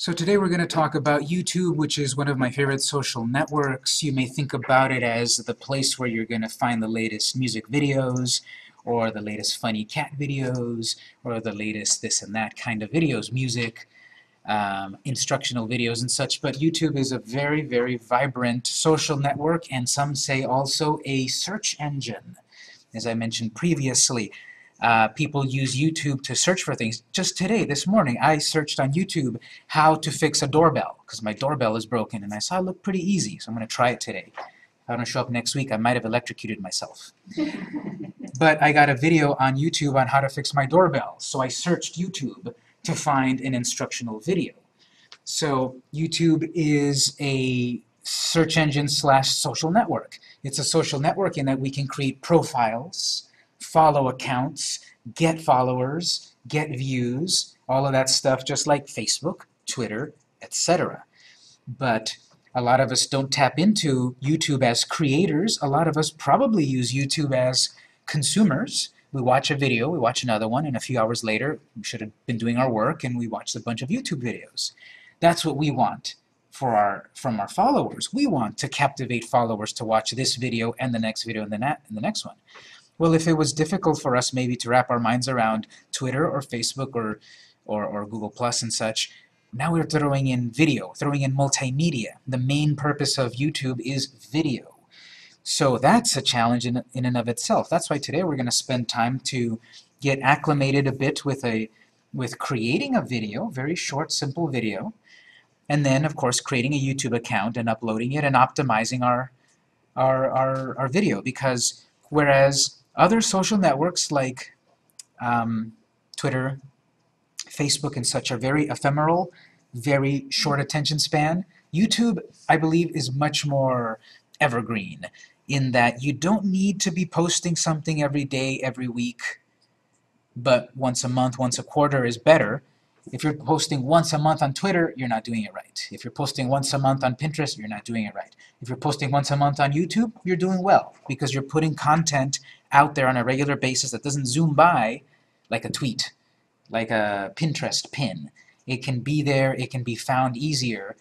So today we're going to talk about YouTube, which is one of my favorite social networks. You may think about it as the place where you're going to find the latest music videos, or the latest funny cat videos, or the latest this and that kind of videos, music, um, instructional videos and such. But YouTube is a very, very vibrant social network, and some say also a search engine, as I mentioned previously. Uh, people use YouTube to search for things. Just today, this morning, I searched on YouTube how to fix a doorbell because my doorbell is broken and I saw it looked pretty easy, so I'm going to try it today. If I don't show up next week, I might have electrocuted myself. but I got a video on YouTube on how to fix my doorbell, so I searched YouTube to find an instructional video. So YouTube is a search engine slash social network. It's a social network in that we can create profiles, follow accounts, get followers, get views, all of that stuff, just like Facebook, Twitter, etc. But a lot of us don't tap into YouTube as creators. A lot of us probably use YouTube as consumers. We watch a video, we watch another one, and a few hours later, we should have been doing our work, and we watched a bunch of YouTube videos. That's what we want for our from our followers. We want to captivate followers to watch this video and the next video and the, and the next one. Well, if it was difficult for us maybe to wrap our minds around Twitter or Facebook or, or, or Google Plus and such, now we're throwing in video, throwing in multimedia. The main purpose of YouTube is video. So that's a challenge in, in and of itself. That's why today we're going to spend time to get acclimated a bit with a with creating a video, very short, simple video, and then, of course, creating a YouTube account and uploading it and optimizing our, our, our, our video. Because whereas other social networks like um, Twitter, Facebook, and such are very ephemeral, very short attention span. YouTube, I believe, is much more evergreen in that you don't need to be posting something every day, every week, but once a month, once a quarter is better if you're posting once a month on Twitter, you're not doing it right. If you're posting once a month on Pinterest, you're not doing it right. If you're posting once a month on YouTube, you're doing well because you're putting content out there on a regular basis that doesn't zoom by like a tweet, like a Pinterest pin. It can be there, it can be found easier.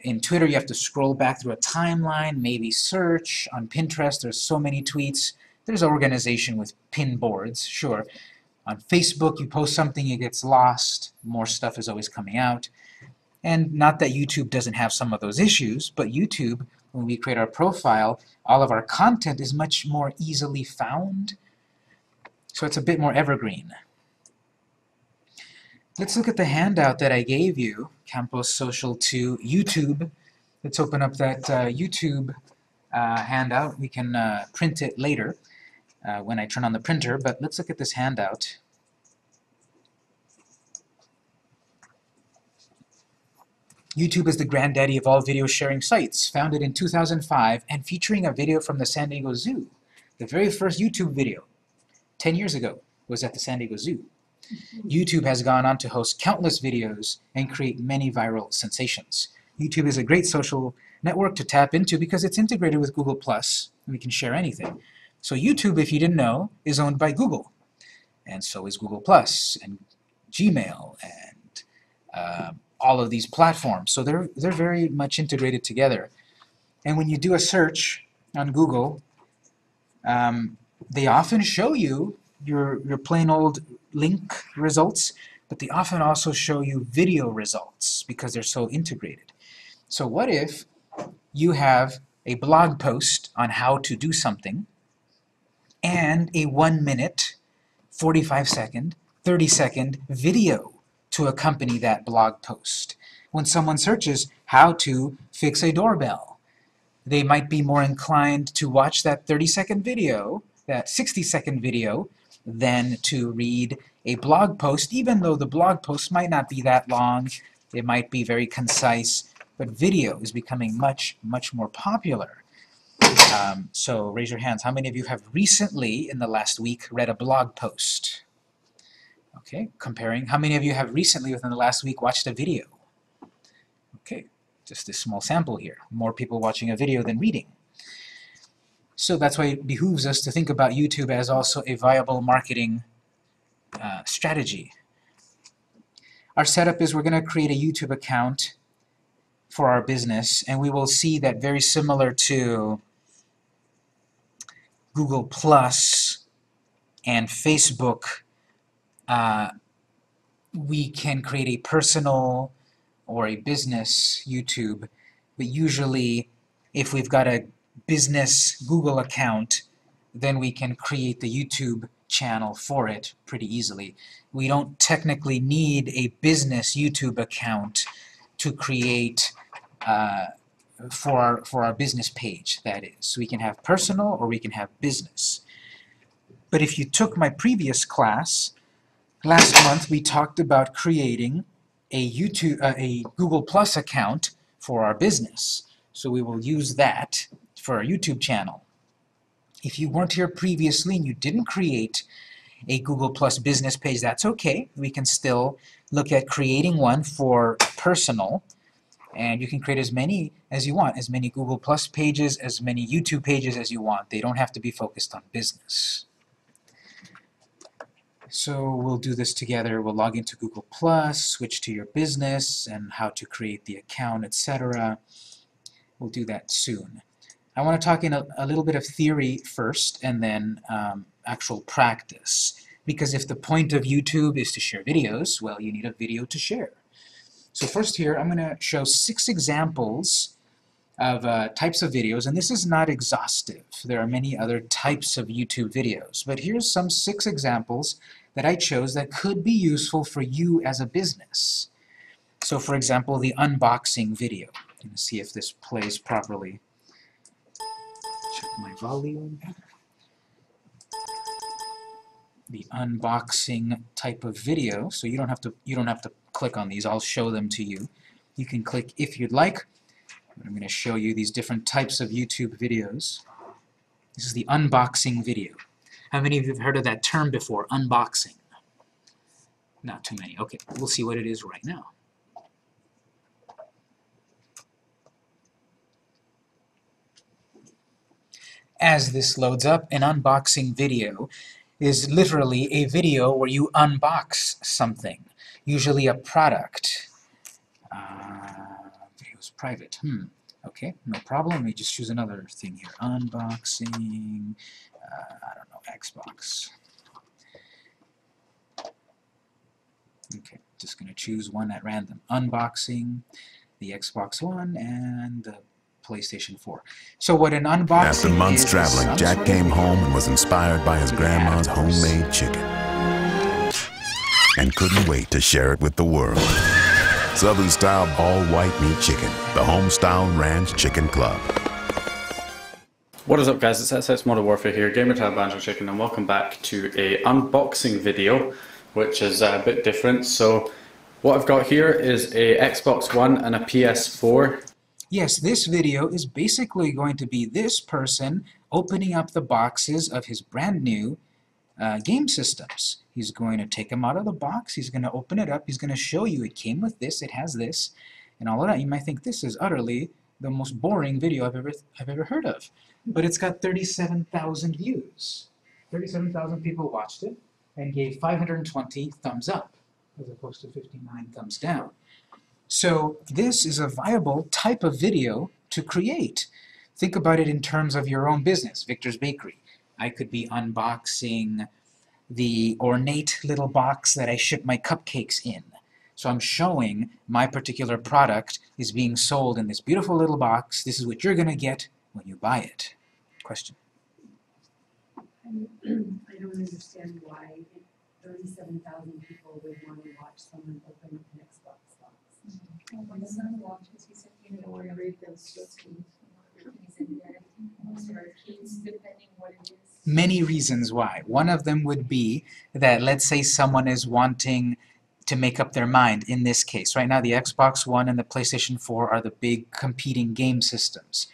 In Twitter, you have to scroll back through a timeline, maybe search. On Pinterest, there's so many tweets. There's organization with pin boards, sure. On Facebook, you post something, it gets lost. More stuff is always coming out. And not that YouTube doesn't have some of those issues, but YouTube, when we create our profile, all of our content is much more easily found. So it's a bit more evergreen. Let's look at the handout that I gave you, Campos Social to YouTube. Let's open up that uh, YouTube uh, handout. We can uh, print it later uh, when I turn on the printer, but let's look at this handout. YouTube is the granddaddy of all video sharing sites, founded in 2005 and featuring a video from the San Diego Zoo. The very first YouTube video, 10 years ago, was at the San Diego Zoo. YouTube has gone on to host countless videos and create many viral sensations. YouTube is a great social network to tap into because it's integrated with Google+, and we can share anything. So YouTube, if you didn't know, is owned by Google. And so is Google Plus and Gmail and uh, all of these platforms. So they're, they're very much integrated together. And when you do a search on Google, um, they often show you your, your plain old link results, but they often also show you video results because they're so integrated. So what if you have a blog post on how to do something, and a 1 minute, 45 second, 30 second video to accompany that blog post. When someone searches how to fix a doorbell, they might be more inclined to watch that 30 second video, that 60 second video, than to read a blog post, even though the blog post might not be that long, it might be very concise, but video is becoming much, much more popular. Um, so raise your hands. How many of you have recently, in the last week, read a blog post? Okay, comparing. How many of you have recently, within the last week, watched a video? Okay, just a small sample here. More people watching a video than reading. So that's why it behooves us to think about YouTube as also a viable marketing uh, strategy. our setup is we're going to create a YouTube account for our business, and we will see that very similar to Google Plus and Facebook, uh, we can create a personal or a business YouTube, but usually if we've got a business Google account, then we can create the YouTube channel for it pretty easily. We don't technically need a business YouTube account to create uh, for our, for our business page, that is. We can have personal or we can have business. But if you took my previous class, last month we talked about creating a YouTube, uh, a Google Plus account for our business. So we will use that for our YouTube channel. If you weren't here previously and you didn't create a Google Plus business page, that's okay. We can still look at creating one for personal, and you can create as many as you want, as many Google Plus pages, as many YouTube pages as you want. They don't have to be focused on business. So we'll do this together. We'll log into Google Plus, switch to your business, and how to create the account, etc. We'll do that soon. I want to talk in a, a little bit of theory first and then um, actual practice. Because if the point of YouTube is to share videos, well, you need a video to share. So first here, I'm going to show six examples of uh, types of videos, and this is not exhaustive. There are many other types of YouTube videos, but here's some six examples that I chose that could be useful for you as a business. So for example, the unboxing video. Let's see if this plays properly check my volume. The unboxing type of video, so you don't have to you don't have to click on these. I'll show them to you. You can click if you'd like. I'm going to show you these different types of YouTube videos. This is the unboxing video. How many of you have heard of that term before, unboxing? Not too many. Okay, we'll see what it is right now. as this loads up, an unboxing video is literally a video where you unbox something, usually a product. Uh, video's private. Hmm. Okay, no problem. Let me just choose another thing here. Unboxing, uh, I don't know, Xbox. Okay, just going to choose one at random. Unboxing, the Xbox One, and the PlayStation 4. So what an unboxing After months traveling, Jack came home and was inspired by his grandma's homemade chicken. And couldn't wait to share it with the world. Southern style all white meat chicken, the homestyle ranch chicken club. What is up guys, it's SS Modern Warfare here, Gamertag Banjo Chicken and welcome back to a unboxing video which is a bit different. So what I've got here is a Xbox One and a PS4 Yes, this video is basically going to be this person opening up the boxes of his brand new uh, game systems. He's going to take them out of the box, he's going to open it up, he's going to show you it came with this, it has this, and all of that. You might think this is utterly the most boring video I've ever, I've ever heard of. But it's got 37,000 views. 37,000 people watched it and gave 520 thumbs up as opposed to 59 thumbs down. So this is a viable type of video to create. Think about it in terms of your own business, Victor's Bakery. I could be unboxing the ornate little box that I ship my cupcakes in. So I'm showing my particular product is being sold in this beautiful little box. This is what you're going to get when you buy it. Question? I don't understand why 37,000 people would want to watch someone open an Xbox box. Well, when son watches, he said, you know, where read those listings. Or keys, depending what it is. Many reasons why. One of them would be that let's say someone is wanting to make up their mind in this case. Right now the Xbox One and the PlayStation 4 are the big competing game systems.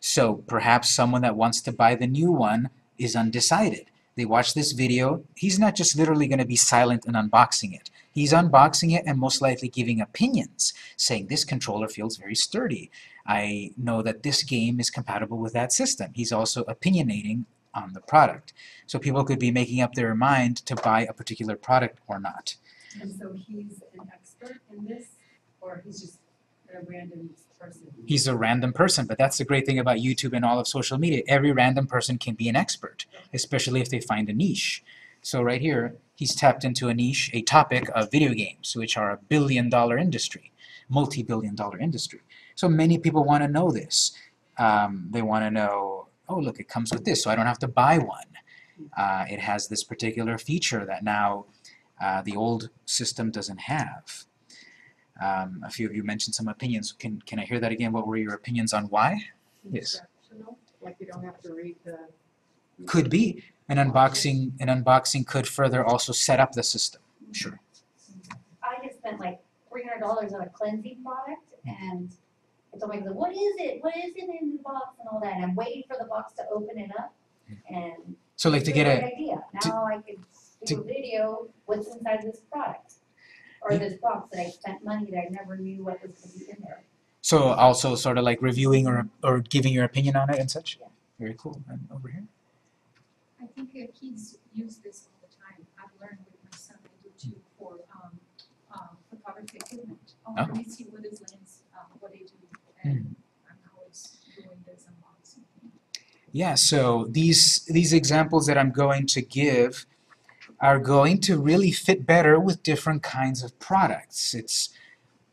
So perhaps someone that wants to buy the new one is undecided. They watch this video, he's not just literally going to be silent and unboxing it. He's unboxing it and most likely giving opinions, saying this controller feels very sturdy. I know that this game is compatible with that system. He's also opinionating on the product. So people could be making up their mind to buy a particular product or not. And so he's an expert in this, or he's just a random person? He's a random person, but that's the great thing about YouTube and all of social media. Every random person can be an expert, especially if they find a niche. So right here, he's tapped into a niche, a topic of video games, which are a billion dollar industry, multi-billion dollar industry. So many people want to know this. Um, they want to know, oh look, it comes with this, so I don't have to buy one. Uh, it has this particular feature that now uh, the old system doesn't have. Um, a few of you mentioned some opinions. Can, can I hear that again? What were your opinions on why? Yes. Like you don't have to read the. Could be. An unboxing, an unboxing could further also set up the system. Sure. I just spent like three hundred dollars on a cleansing product and it's always like, what is it? What is it in the box and all that? And I'm waiting for the box to open it up and. So like to get a, great Idea. to- Now I could to- do a video, what's inside this product. Or Yeah. this box that I spent money that I never knew what was gonna be in there. so also sort of like reviewing or, or giving your opinion on it and such? Yeah. Very cool. And over here? I think uh, kids use this all the time. I've learned with my son, I do too, for, um, um, photography equipment. Oh, let me see what is lens, uh, what they do, and I'm always doing this unboxing. Yeah, so these these examples that I'm going to give are going to really fit better with different kinds of products. It's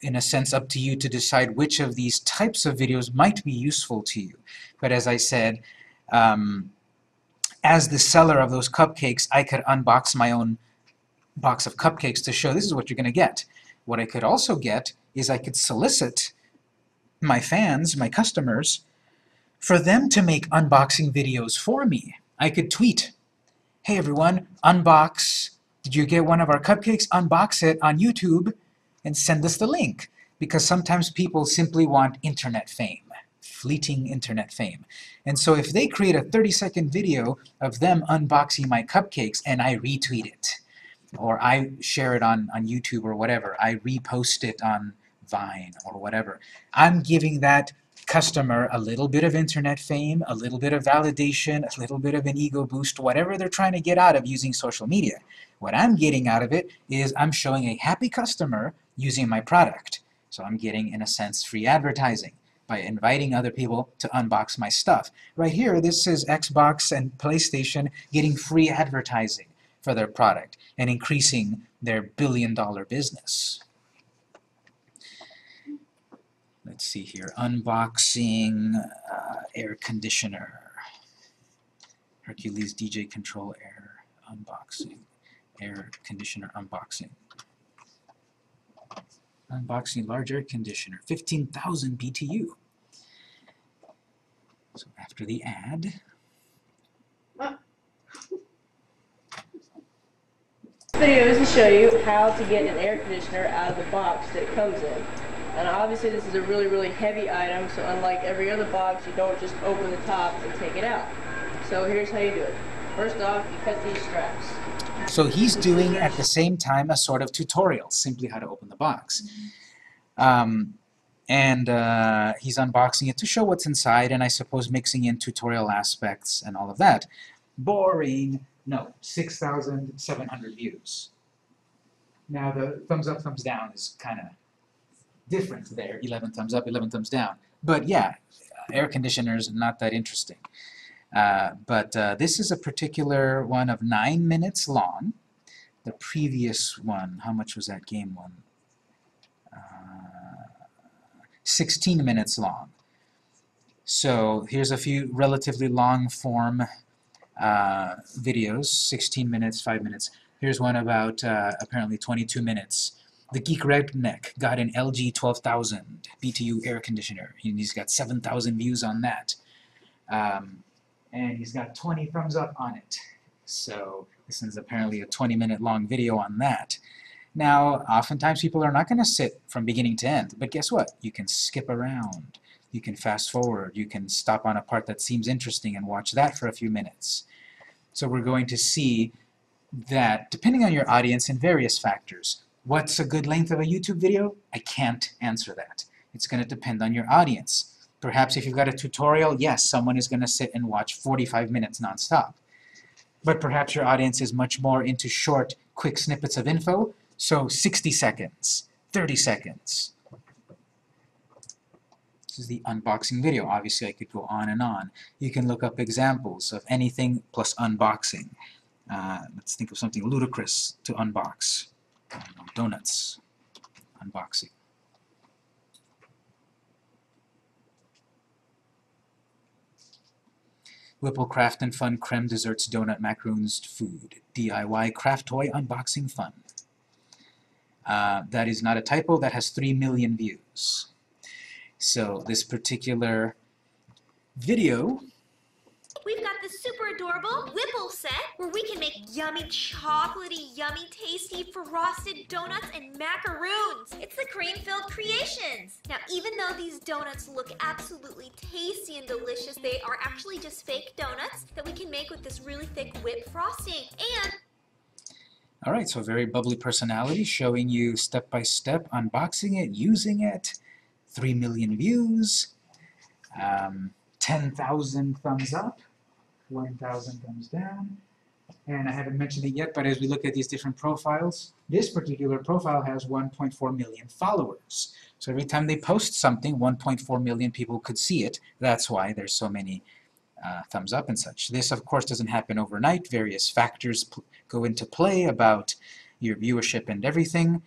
in a sense up to you to decide which of these types of videos might be useful to you. But as I said, um, as the seller of those cupcakes, I could unbox my own box of cupcakes to show this is what you're going to get. What I could also get is I could solicit my fans, my customers, for them to make unboxing videos for me. I could tweet, hey everyone, unbox, did you get one of our cupcakes? Unbox it on YouTube and send us the link. Because sometimes people simply want internet fame, fleeting internet fame. And so if they create a 30 second video of them unboxing my cupcakes and I retweet it, or I share it on, on YouTube or whatever, I repost it on Vine or whatever, I'm giving that customer a little bit of internet fame, a little bit of validation, a little bit of an ego boost, whatever they're trying to get out of using social media. What I'm getting out of it is I'm showing a happy customer using my product. So I'm getting, in a sense, free advertising by inviting other people to unbox my stuff. Right here, this is Xbox and PlayStation getting free advertising for their product and increasing their billion dollar business. Let's see here, unboxing uh, air conditioner. Hercules DJ Control Air unboxing. Air conditioner unboxing. Unboxing large air conditioner, 15,000 BTU. So after the ad, video is to show you how to get an air conditioner out of the box that it comes in. And obviously this is a really, really heavy item, so unlike every other box, you don't just open the top and take it out. So here's how you do it. First off, you cut these straps. So he's doing at the same time a sort of tutorial, simply how to open the box. Um, and uh, he's unboxing it to show what's inside and I suppose mixing in tutorial aspects and all of that. Boring. No, 6,700 views. Now the thumbs up, thumbs down is kind of different there. 11 thumbs up, 11 thumbs down. But yeah, air conditioners, not that interesting. Uh, but uh, this is a particular one of nine minutes long. The previous one, how much was that game one? Uh, 16 minutes long. So here's a few relatively long form uh, videos, 16 minutes, 5 minutes. Here's one about uh, apparently 22 minutes. The Geek Redneck got an LG 12000 BTU air conditioner. and He's got 7,000 views on that. Um, and he's got 20 thumbs up on it. So this is apparently a 20 minute long video on that. Now, oftentimes people are not going to sit from beginning to end, but guess what? You can skip around. You can fast forward. You can stop on a part that seems interesting and watch that for a few minutes. So we're going to see that depending on your audience and various factors, what's a good length of a YouTube video? I can't answer that. It's going to depend on your audience. Perhaps if you've got a tutorial, yes, someone is going to sit and watch 45 minutes nonstop. But perhaps your audience is much more into short, quick snippets of info, so 60 seconds, 30 seconds. This is the unboxing video. Obviously, I could go on and on. You can look up examples of anything plus unboxing. Uh, let's think of something ludicrous to unbox. Donuts. Unboxing. Whipple Craft and Fun Creme Desserts Donut Macaroons Food. DIY Craft Toy Unboxing Fun. Uh, that is not a typo, that has 3 million views. So this particular video We've got the super adorable Whipple set where we can make yummy, chocolatey, yummy, tasty frosted donuts and macaroons. It's the cream-filled creations. Now, even though these donuts look absolutely tasty and delicious, they are actually just fake donuts that we can make with this really thick whipped frosting. And All right, so very bubbly personality, showing you step by step, unboxing it, using it, 3 million views, um, 10,000 thumbs up, 1,000 thumbs down, and I haven't mentioned it yet, but as we look at these different profiles, this particular profile has 1.4 million followers. So every time they post something, 1.4 million people could see it. That's why there's so many uh, thumbs up and such. This, of course, doesn't happen overnight. Various factors go into play about your viewership and everything.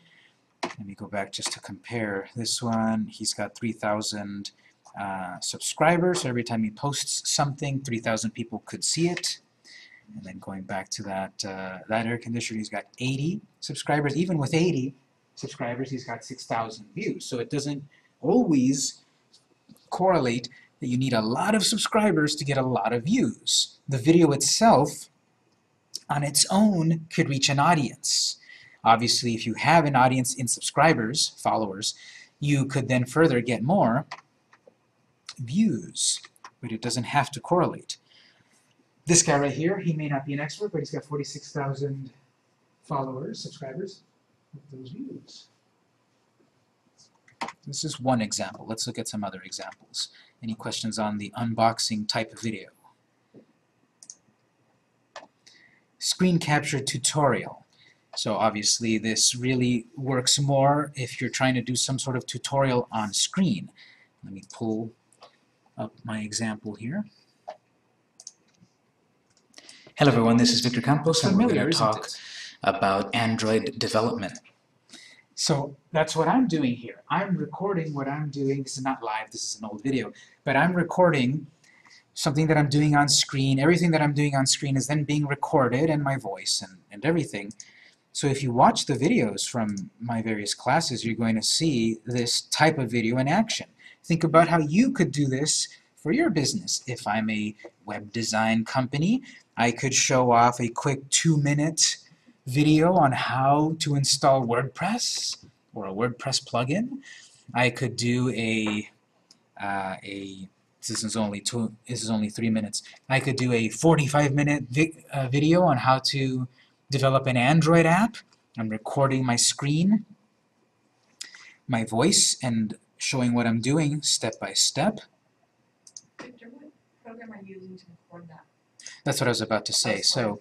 Let me go back just to compare this one. He's got 3,000 uh, subscribers. Every time he posts something, 3,000 people could see it. And then going back to that, uh, that air conditioner, he's got 80 subscribers. Even with 80 subscribers, he's got 6,000 views. So it doesn't always correlate that you need a lot of subscribers to get a lot of views. The video itself, on its own, could reach an audience. Obviously, if you have an audience in subscribers, followers, you could then further get more views, but it doesn't have to correlate. This guy right here, he may not be an expert, but he's got 46,000 followers, subscribers, with those views. This is one example. Let's look at some other examples. Any questions on the unboxing type of video? Screen capture tutorial. So obviously this really works more if you're trying to do some sort of tutorial on screen. Let me pull up my example here. Hello everyone, this is Victor Campos and we're going to talk about Android development. So that's what I'm doing here. I'm recording what I'm doing. This is not live, this is an old video. But I'm recording something that I'm doing on screen. Everything that I'm doing on screen is then being recorded and my voice and, and everything. So if you watch the videos from my various classes, you're going to see this type of video in action. Think about how you could do this for your business. If I'm a web design company, I could show off a quick two-minute video on how to install WordPress or a WordPress plugin. I could do a uh, a this is only two this is only three minutes. I could do a 45 minute vi uh, video on how to develop an Android app. I'm recording my screen, my voice, and showing what I'm doing step by step. Victor, what program are you using to record that? That's what I was about to say. Oh. So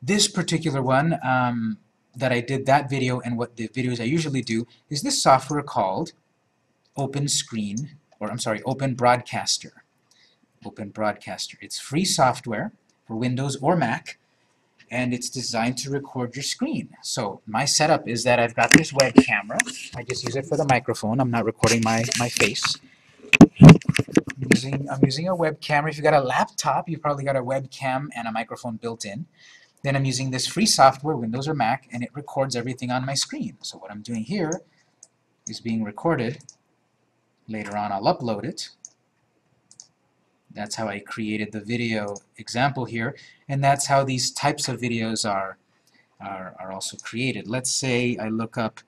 this particular one um, that I did that video and what the videos I usually do is this software called Open Screen, or I'm sorry, Open Broadcaster. Open Broadcaster. It's free software for Windows or Mac and it's designed to record your screen. So my setup is that I've got this web camera. I just use it for the microphone. I'm not recording my, my face. I'm using, I'm using a web camera. If you've got a laptop, you've probably got a webcam and a microphone built in. Then I'm using this free software, Windows or Mac, and it records everything on my screen. So what I'm doing here is being recorded. Later on I'll upload it. That's how I created the video example here, and that's how these types of videos are, are, are also created. Let's say I look up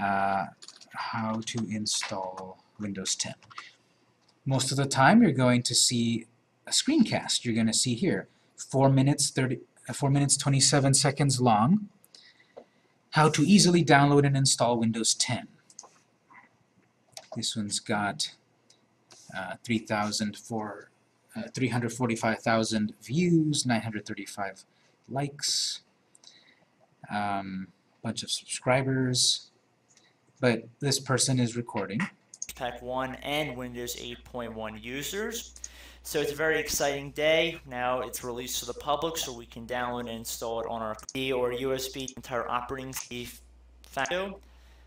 uh, how to install Windows 10. Most of the time you're going to see a screencast. You're going to see here, 4 minutes, 30, uh, 4 minutes 27 seconds long, how to easily download and install Windows 10. This one's got uh, 3,004 uh, 345,000 views, 935 likes, um, bunch of subscribers. but this person is recording. Type 1 and Windows 8.1 users. So it's a very exciting day. Now it's released to the public so we can download and install it on our PC or USB entire operating system.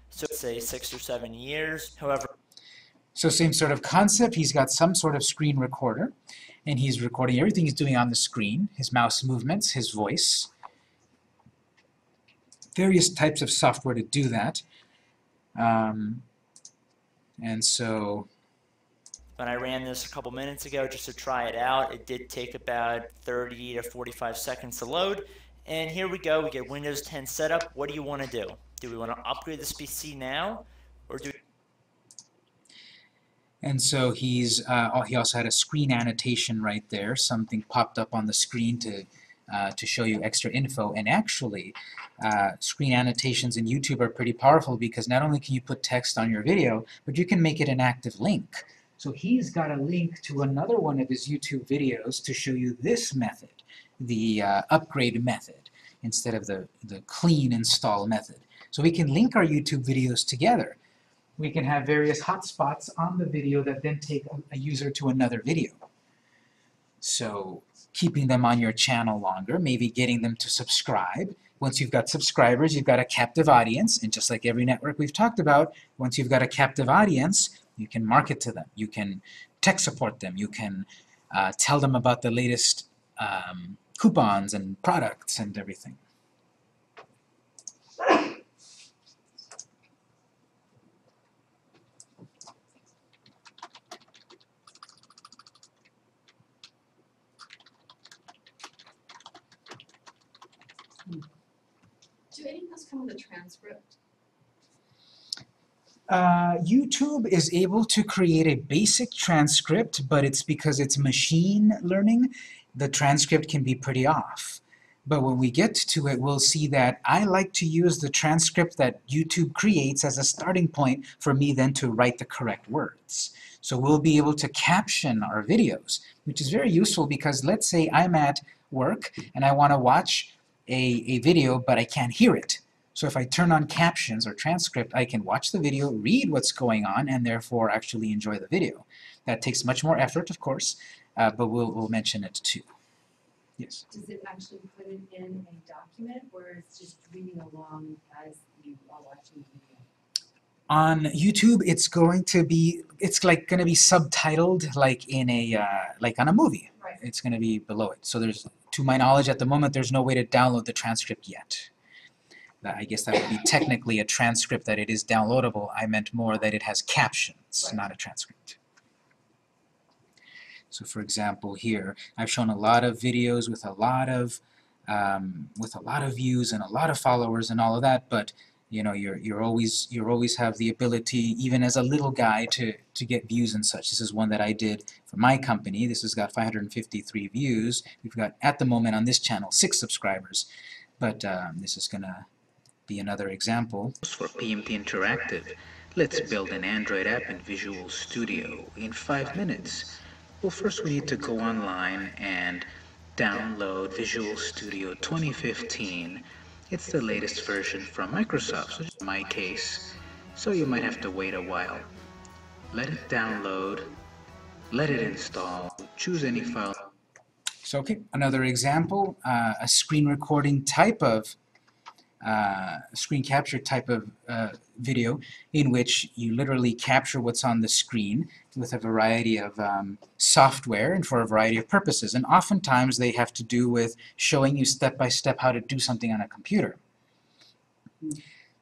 So it's a six or seven years. However, So same sort of concept, he's got some sort of screen recorder, and he's recording everything he's doing on the screen, his mouse movements, his voice, various types of software to do that. Um, and so, when I ran this a couple minutes ago just to try it out, it did take about 30 to 45 seconds to load. And here we go, we get Windows 10 setup. What do you want to do? Do we want to upgrade this PC now? Or do and so he's, uh, he also had a screen annotation right there, something popped up on the screen to, uh, to show you extra info. And actually, uh, screen annotations in YouTube are pretty powerful because not only can you put text on your video, but you can make it an active link. So he's got a link to another one of his YouTube videos to show you this method, the uh, upgrade method, instead of the, the clean install method. So we can link our YouTube videos together. We can have various hotspots on the video that then take a, user to another video. So keeping them on your channel longer, maybe getting them to subscribe. Once you've got subscribers, you've got a captive audience, and just like every network we've talked about, once you've got a captive audience, you can market to them, you can tech support them, you can uh, tell them about the latest um, coupons and products and everything. Any of a transcript? Uh, YouTube is able to create a basic transcript, but it's because it's machine learning, the transcript can be pretty off. But when we get to it, we'll see that I like to use the transcript that YouTube creates as a starting point for me then to write the correct words. So we'll be able to caption our videos, which is very useful because let's say I'm at work and I want to watch a, a video, but I can't hear it. So if I turn on captions or transcript, I can watch the video, read what's going on, and therefore actually enjoy the video. That takes much more effort, of course, uh, but we'll, we'll mention it too. Yes? Does it actually put it in a document or it's just reading along as you are watching the video? On YouTube, it's going to be, it's like going to be subtitled like in a, uh, like on a movie. Right. It's going to be below it. So there's, to my knowledge at the moment, there's no way to download the transcript yet. That, I guess that would be technically a transcript that it is downloadable. I meant more that it has captions, Right. not a transcript. So for example here, I've shown a lot of videos with a lot of um, with a lot of views and a lot of followers and all of that, but you know you're you're always you always have the ability even as a little guy to to get views and such. This is one that I did for my company. This has got 553 views. We've got at the moment on this channel six subscribers, but um, this is gonna be another example. For PMT Interactive, let's build an Android app in Visual Studio in five minutes. Well, first we need to go online and download Visual Studio 2015. It's the latest version from Microsoft, so in my case, so you might have to wait a while. Let it download, let it install, choose any file. So okay, another example, uh, a screen recording type of uh, screen capture type of uh, video in which you literally capture what's on the screen with a variety of um, software and for a variety of purposes. And oftentimes they have to do with showing you step by step how to do something on a computer.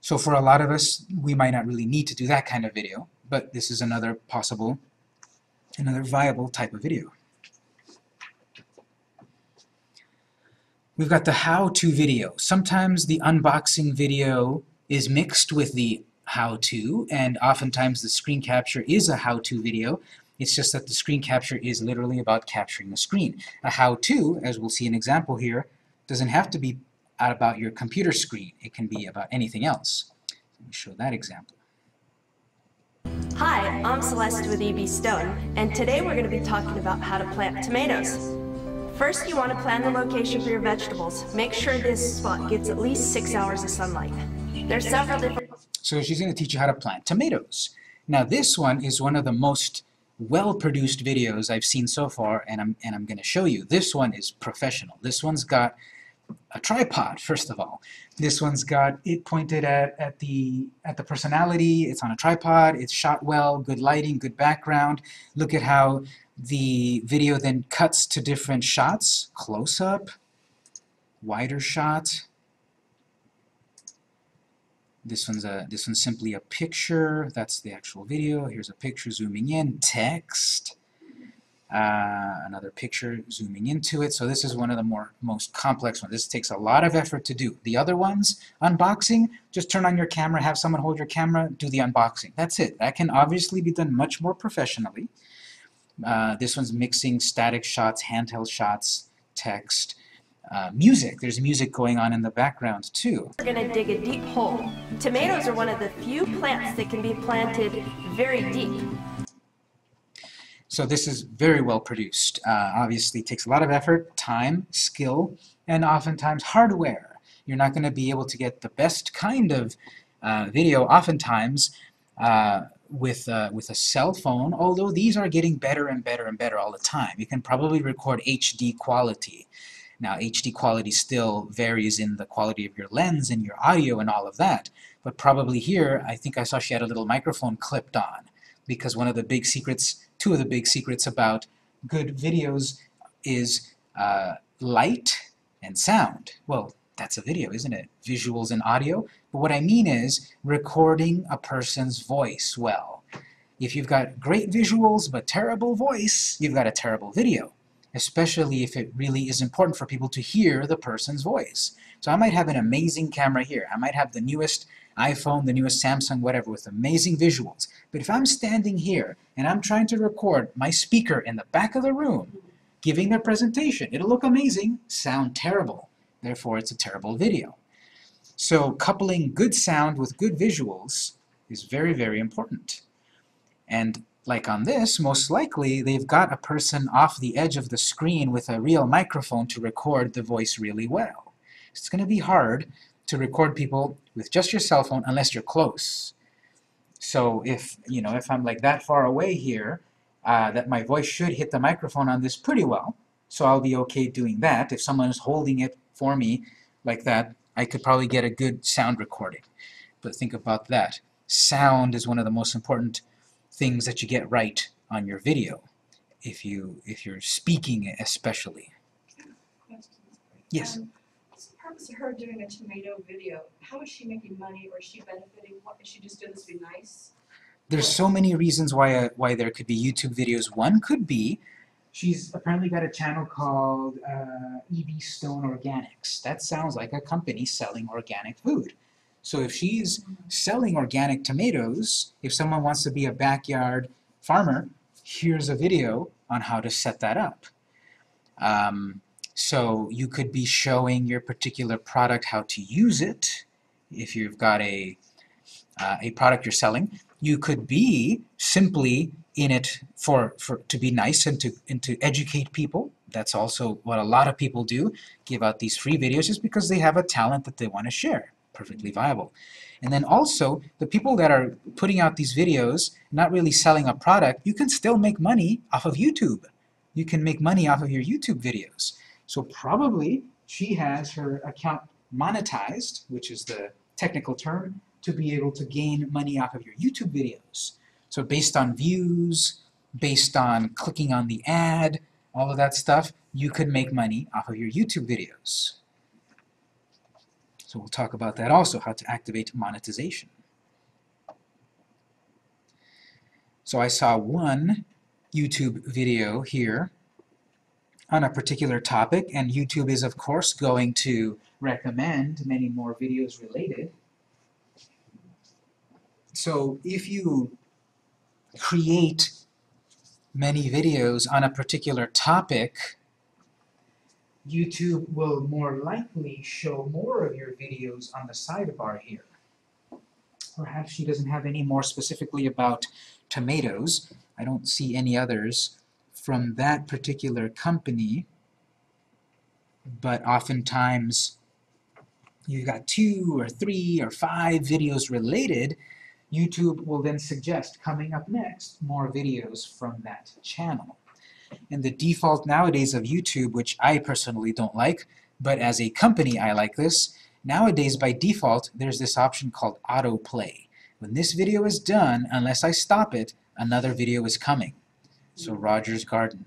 So for a lot of us, we might not really need to do that kind of video, but this is another possible, another viable type of video. We've got the how-to video. Sometimes the unboxing video is mixed with the how-to, and oftentimes the screen capture is a how-to video. It's just that the screen capture is literally about capturing the screen. A how-to, as we'll see an example here, doesn't have to be about your computer screen. It can be about anything else. Let me show that example. Hi, I'm Celeste with EB Stone, and today we're going to be talking about how to plant tomatoes. First, you want to plan the location for your vegetables. Make sure this spot gets at least six hours of sunlight. There's several different So she's going to teach you how to plant tomatoes. Now this one is one of the most well-produced videos I've seen so far, and I'm, and I'm going to show you. This one is professional. This one's got a tripod, first of all. This one's got it pointed at, at, the, at the personality, it's on a tripod, it's shot well, good lighting, good background. Look at how the video then cuts to different shots, close-up, wider shot. This one's a this one's simply a picture. That's the actual video. Here's a picture zooming in, text. Uh, another picture zooming into it. So this is one of the more most complex ones. This takes a lot of effort to do. The other ones, unboxing, just turn on your camera, have someone hold your camera, do the unboxing. That's it. That can obviously be done much more professionally. Uh, this one's mixing static shots, handheld shots, text, uh, music. There's music going on in the background too. We're going to dig a deep hole. Tomatoes are one of the few plants that can be planted very deep. So this is very well produced. Uh, obviously takes a lot of effort, time, skill, and oftentimes hardware. You're not going to be able to get the best kind of uh, video oftentimes uh, with, uh, with a cell phone, although these are getting better and better and better all the time. You can probably record HD quality. Now HD quality still varies in the quality of your lens and your audio and all of that, but probably here I think I saw she had a little microphone clipped on because one of the big secrets two of the big secrets about good videos is uh, light and sound. Well, that's a video, isn't it? Visuals and audio. But what I mean is recording a person's voice well. If you've got great visuals but terrible voice, you've got a terrible video, especially if it really is important for people to hear the person's voice. So I might have an amazing camera here. I might have the newest iPhone, the newest Samsung, whatever, with amazing visuals. But if I'm standing here and I'm trying to record my speaker in the back of the room giving their presentation, it'll look amazing, sound terrible. Therefore, it's a terrible video. So coupling good sound with good visuals is very, very important. And like on this, most likely they've got a person off the edge of the screen with a real microphone to record the voice really well. It's going to be hard to record people with just your cell phone unless you're close. So if, you know, if I'm like that far away here, uh, that my voice should hit the microphone on this pretty well, so I'll be okay doing that. If someone is holding it for me like that, I could probably get a good sound recording. But think about that. Sound is one of the most important things that you get right on your video, if, you, if you're speaking especially. Yes? Um, what's the purpose of her doing a tomato video? How is she making money or is she benefiting? What, is she just doing this to be nice? There's so many reasons why, uh, why there could be YouTube videos. One could be she's apparently got a channel called uh, EB Stone Organics. That sounds like a company selling organic food. So if she's selling organic tomatoes, if someone wants to be a backyard farmer, here's a video on how to set that up. Um, so you could be showing your particular product how to use it if you've got a, uh, a product you're selling. You could be simply in it for, for to be nice and to, and to educate people. That's also what a lot of people do, give out these free videos just because they have a talent that they want to share. Perfectly viable. And then also, the people that are putting out these videos, not really selling a product, you can still make money off of YouTube. You can make money off of your YouTube videos. So probably she has her account monetized, which is the technical term, to be able to gain money off of your YouTube videos. So based on views, based on clicking on the ad, all of that stuff, you could make money off of your YouTube videos. So we'll talk about that also, how to activate monetization. So I saw one YouTube video here on a particular topic, and YouTube is of course going to recommend many more videos related. So if you create many videos on a particular topic, YouTube will more likely show more of your videos on the sidebar here. Perhaps she doesn't have any more specifically about tomatoes. I don't see any others from that particular company, but oftentimes you've got two or three or five videos related, YouTube will then suggest coming up next more videos from that channel. And the default nowadays of YouTube, which I personally don't like, but as a company I like this, nowadays by default there's this option called autoplay. When this video is done, unless I stop it, another video is coming. So Roger's Garden.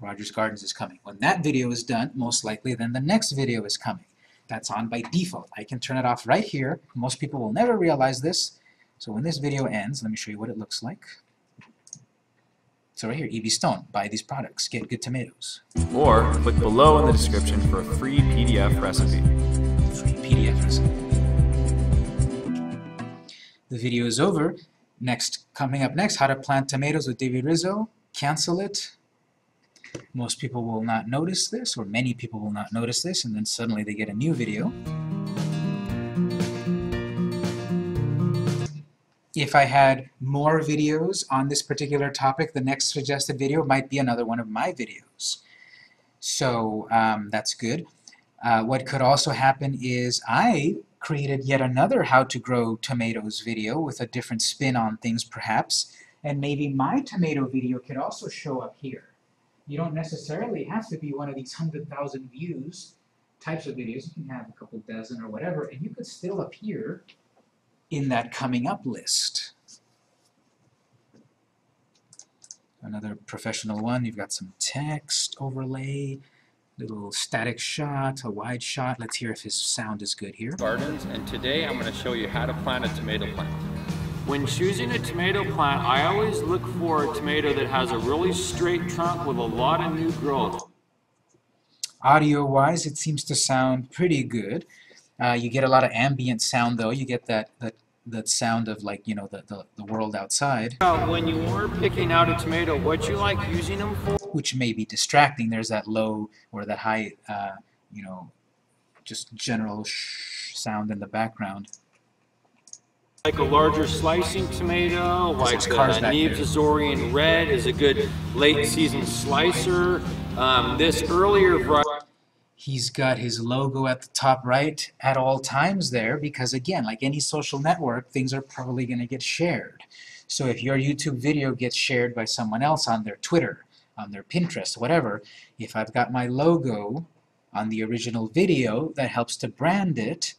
Roger's Gardens is coming. When that video is done, most likely then the next video is coming. That's on by default. I can turn it off right here. Most people will never realize this. So when this video ends, let me show you what it looks like. So right here, E.B. Stone, buy these products, get good tomatoes. Or click below in the description for a free PDF recipe. Free PDF recipe. The video is over. Next, coming up next, how to plant tomatoes with David Rizzo. Cancel it. Most people will not notice this, or many people will not notice this, and then suddenly they get a new video. If I had more videos on this particular topic, the next suggested video might be another one of my videos. So um, that's good. Uh, what could also happen is I created yet another how to grow tomatoes video with a different spin on things perhaps, and maybe my tomato video could also show up here. You don't necessarily have to be one of these 100,000 views types of videos. You can have a couple dozen or whatever, and you could still appear in that coming up list. Another professional one, you've got some text overlay, little static shot, a wide shot. Let's hear if his sound is good here. Gardens, and today I'm going to show you how to plant a tomato plant. When choosing a tomato plant, I always look for a tomato that has a really straight trunk with a lot of new growth. Audio-wise, it seems to sound pretty good. Uh, you get a lot of ambient sound though. You get that that that sound of like you know the the, the world outside. Uh, when you are picking out a tomato, what you like using them for? Which may be distracting. There's that low or that high, uh, you know, just general shh sound in the background. Like a larger slicing tomato, like a Neves. Azorean Red is a good late season slicer. Um, this earlier variety. He's got his logo at the top right at all times there because again, like any social network, things are probably going to get shared. So if your YouTube video gets shared by someone else on their Twitter, on their Pinterest, whatever, if I've got my logo on the original video, that helps to brand it.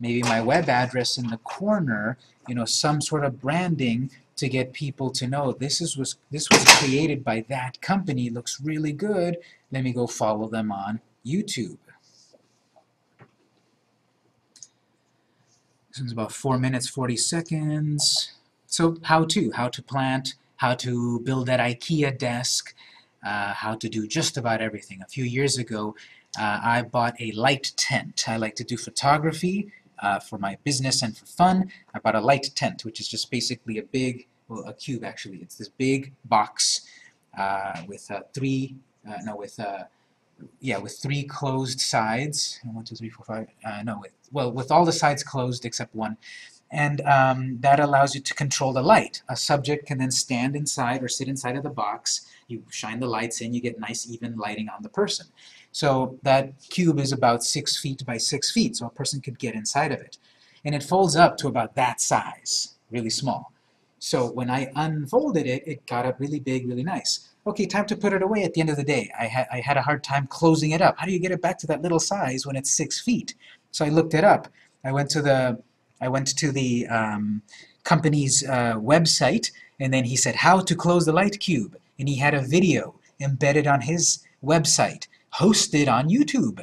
Maybe my web address in the corner, you know, some sort of branding to get people to know this is was this was created by that company, looks really good. Let me go follow them on YouTube. This one's about 4 minutes 40 seconds. So how to, how to plant, how to build that IKEA desk, uh, how to do just about everything. A few years ago uh, I bought a light tent. I like to do photography uh, for my business and for fun. I bought a light tent which is just basically a big, well a cube actually. It's this big box uh, with uh, three, uh, no with uh, yeah, with three closed sides. One, two, three, four, five. Uh, no, with well, with all the sides closed except one, and um, that allows you to control the light. A subject can then stand inside or sit inside of the box. You shine the lights in, you get nice even lighting on the person. So that cube is about six feet by six feet, so a person could get inside of it, and it folds up to about that size, really small. So when I unfolded it, it got up really big, really nice. Okay, time to put it away at the end of the day. I, had I had a hard time closing it up. How do you get it back to that little size when it's six feet? So I looked it up. I went to the, I went to the um, company's uh, website, and then he said how to close the light cube, and he had a video embedded on his website, hosted on YouTube.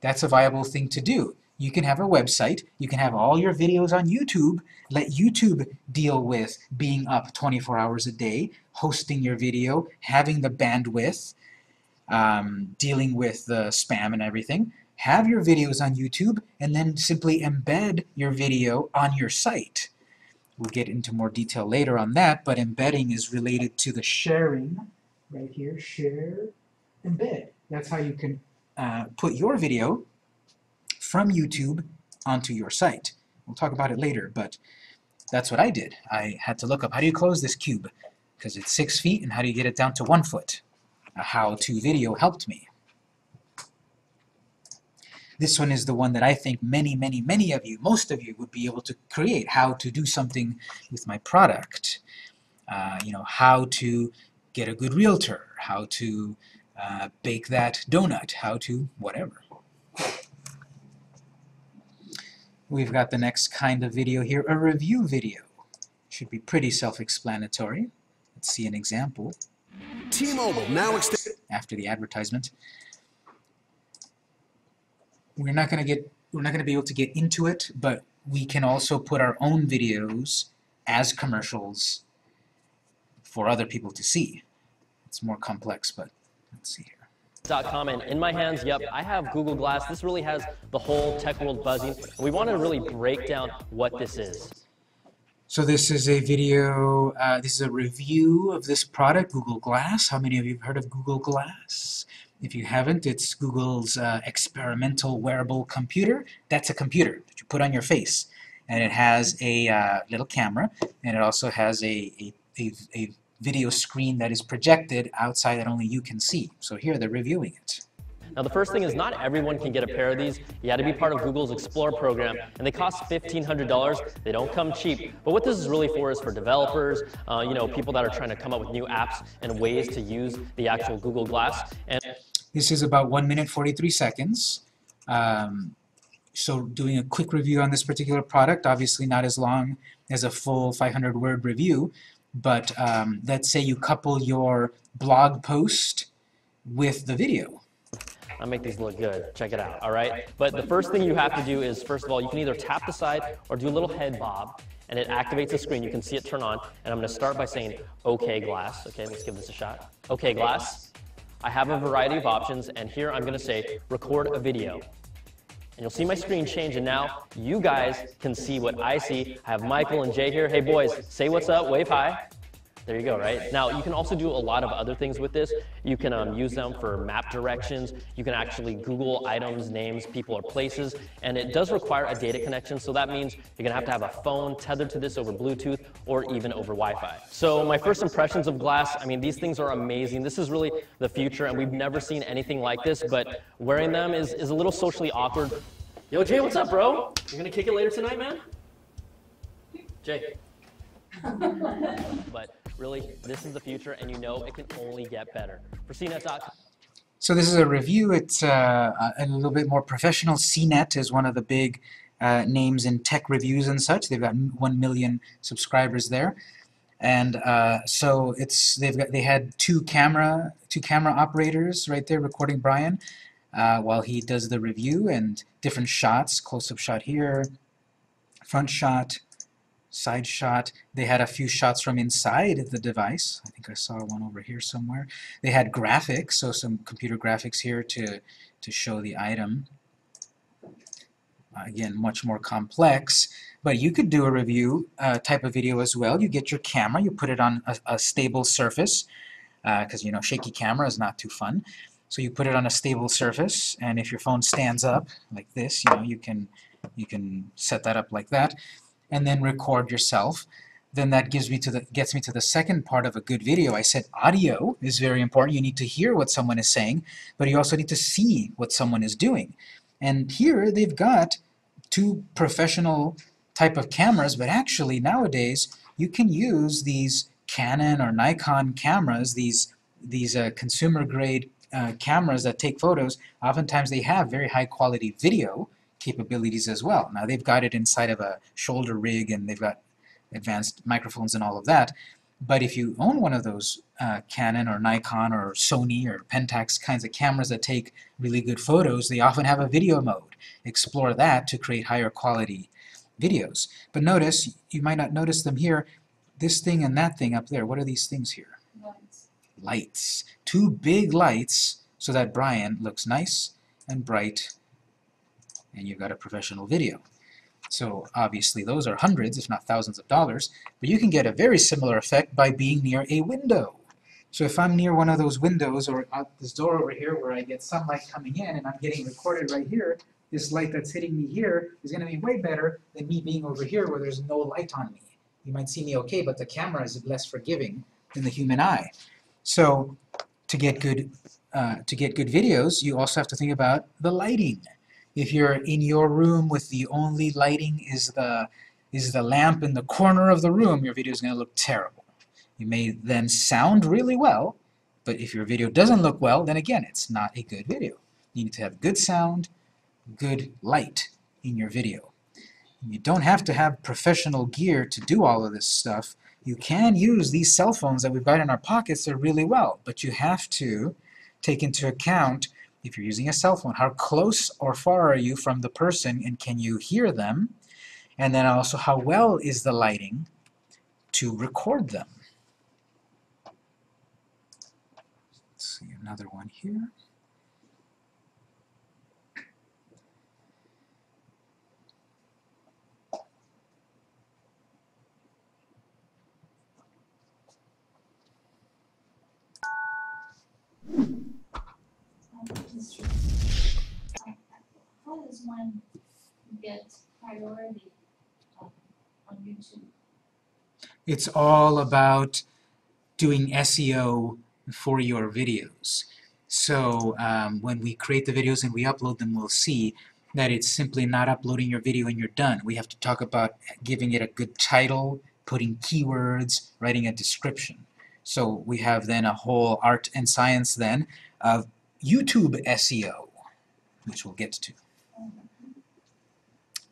That's a viable thing to do. You can have a website, you can have all your videos on YouTube, let YouTube deal with being up 24 hours a day, hosting your video, having the bandwidth, um, dealing with the spam and everything. Have your videos on YouTube and then simply embed your video on your site. We'll get into more detail later on that, but embedding is related to the sharing, right here, share, embed. That's how you can uh, put your video from YouTube onto your site. We'll talk about it later, but that's what I did. I had to look up how do you close this cube because it's six feet and how do you get it down to one foot. A how-to video helped me. This one is the one that I think many, many, many of you, most of you, would be able to create, how to do something with my product. Uh, you know, how to get a good realtor, how to uh, bake that donut, how to whatever. We've got the next kind of video here, a review video. Should be pretty self-explanatory. Let's see an example. T-Mobile now after the advertisement. We're not going to get we're not going to be able to get into it, but we can also put our own videos as commercials for other people to see. It's more complex, but let's see here. .com and in my hands, yep, I have Google Glass. This really has the whole tech world buzzing. We want to really break down what this is. So this is a video, uh, this is a review of this product, Google Glass. How many of you have heard of Google Glass? If you haven't, it's Google's uh, experimental wearable computer. That's a computer that you put on your face. And it has a uh, little camera, and it also has a, a, a, a video screen that is projected outside that only you can see. So here they're reviewing it. Now the first thing is not everyone can get a pair of these. You had to be part of Google's Explorer program, and they cost $1,500. They don't come cheap. But what this is really for is for developers, uh, you know, people that are trying to come up with new apps and ways to use the actual Google Glass. And this is about 1 minute 43 seconds. Um, so doing a quick review on this particular product, obviously not as long as a full 500 word review, but um, let's say you couple your blog post with the video. I'll make these look good. Check it out, all right? But the first thing you have to do is, first of all, you can either tap the side or do a little head bob, and it activates the screen. You can see it turn on, and I'm going to start by saying, OK, glass. Okay, let's give this a shot. OK, glass. I have a variety of options, and here I'm going to say, record a video. And you'll see my screen change, and now you guys can see what I see. I have Michael and Jay here. Hey, boys, say what's up, wave hi. There you go, right? Now, you can also do a lot of other things with this. You can um, use them for map directions. You can actually Google items, names, people, or places. And it does require a data connection, so that means you're to have to have a phone tethered to this over Bluetooth or even over Wi-Fi. So my first impressions of Glass, I mean, these things are amazing. This is really the future, and we've never seen anything like this, but wearing them is, is a little socially awkward. Yo, Jay, what's up, bro? You're going to kick it later tonight, man? Jay. but really, this is the future, and you know it can only get better. For CNET.com. So this is a review. It's uh, a little bit more professional. CNET is one of the big uh, names in tech reviews and such. They've got one million subscribers there, and uh, so it's they've got they had two camera two camera operators right there recording Brian uh, while he does the review and different shots. Close-up shot here, front shot, side shot. They had a few shots from inside the device. I think I saw one over here somewhere. They had graphics, so some computer graphics here to, to show the item. Again, much more complex, but you could do a review uh, type of video as well. You get your camera, you put it on a, a stable surface, because uh, you know shaky camera is not too fun. So you put it on a stable surface, and if your phone stands up like this, you know you can you can set that up like that and then record yourself then that gives me to the gets me to the second part of a good video. I said audio is very important. You need to hear what someone is saying, but you also need to see what someone is doing. And here they've got two professional type of cameras, but actually nowadays you can use these Canon or Nikon cameras, these these uh, consumer grade uh, cameras that take photos. Oftentimes they have very high quality video, capabilities as well. Now they've got it inside of a shoulder rig and they've got advanced microphones and all of that. But if you own one of those uh, Canon or Nikon or Sony or Pentax kinds of cameras that take really good photos, they often have a video mode. Explore that to create higher quality videos. But notice, you might not notice them here, this thing and that thing up there. What are these things here? Lights. Lights. Two big lights so that Brian looks nice and bright and you've got a professional video. So obviously those are hundreds, if not thousands of dollars, but you can get a very similar effect by being near a window. So if I'm near one of those windows or this door over here where I get sunlight coming in and I'm getting recorded right here, this light that's hitting me here is going to be way better than me being over here where there's no light on me. You might see me okay, but the camera is less forgiving than the human eye. So to get good uh, to get good videos, you also have to think about the lighting If you're in your room with the only lighting is the is the lamp in the corner of the room, your video is going to look terrible. You may then sound really well, but if your video doesn't look well, then again, it's not a good video. You need to have good sound, good light in your video. You don't have to have professional gear to do all of this stuff. You can use these cell phones that we've got in our pockets really well, but you have to take into account if you're using a cell phone, how close or far are you from the person and can you hear them? And then also how well is the lighting to record them. Let's see another one here. How does one get priority on on YouTube? It's all about doing SEO for your videos. So um, when we create the videos and we upload them, we'll see that it's simply not uploading your video and you're done. We have to talk about giving it a good title, putting keywords, writing a description. So we have then a whole art and science then of YouTube SEO, which we'll get to.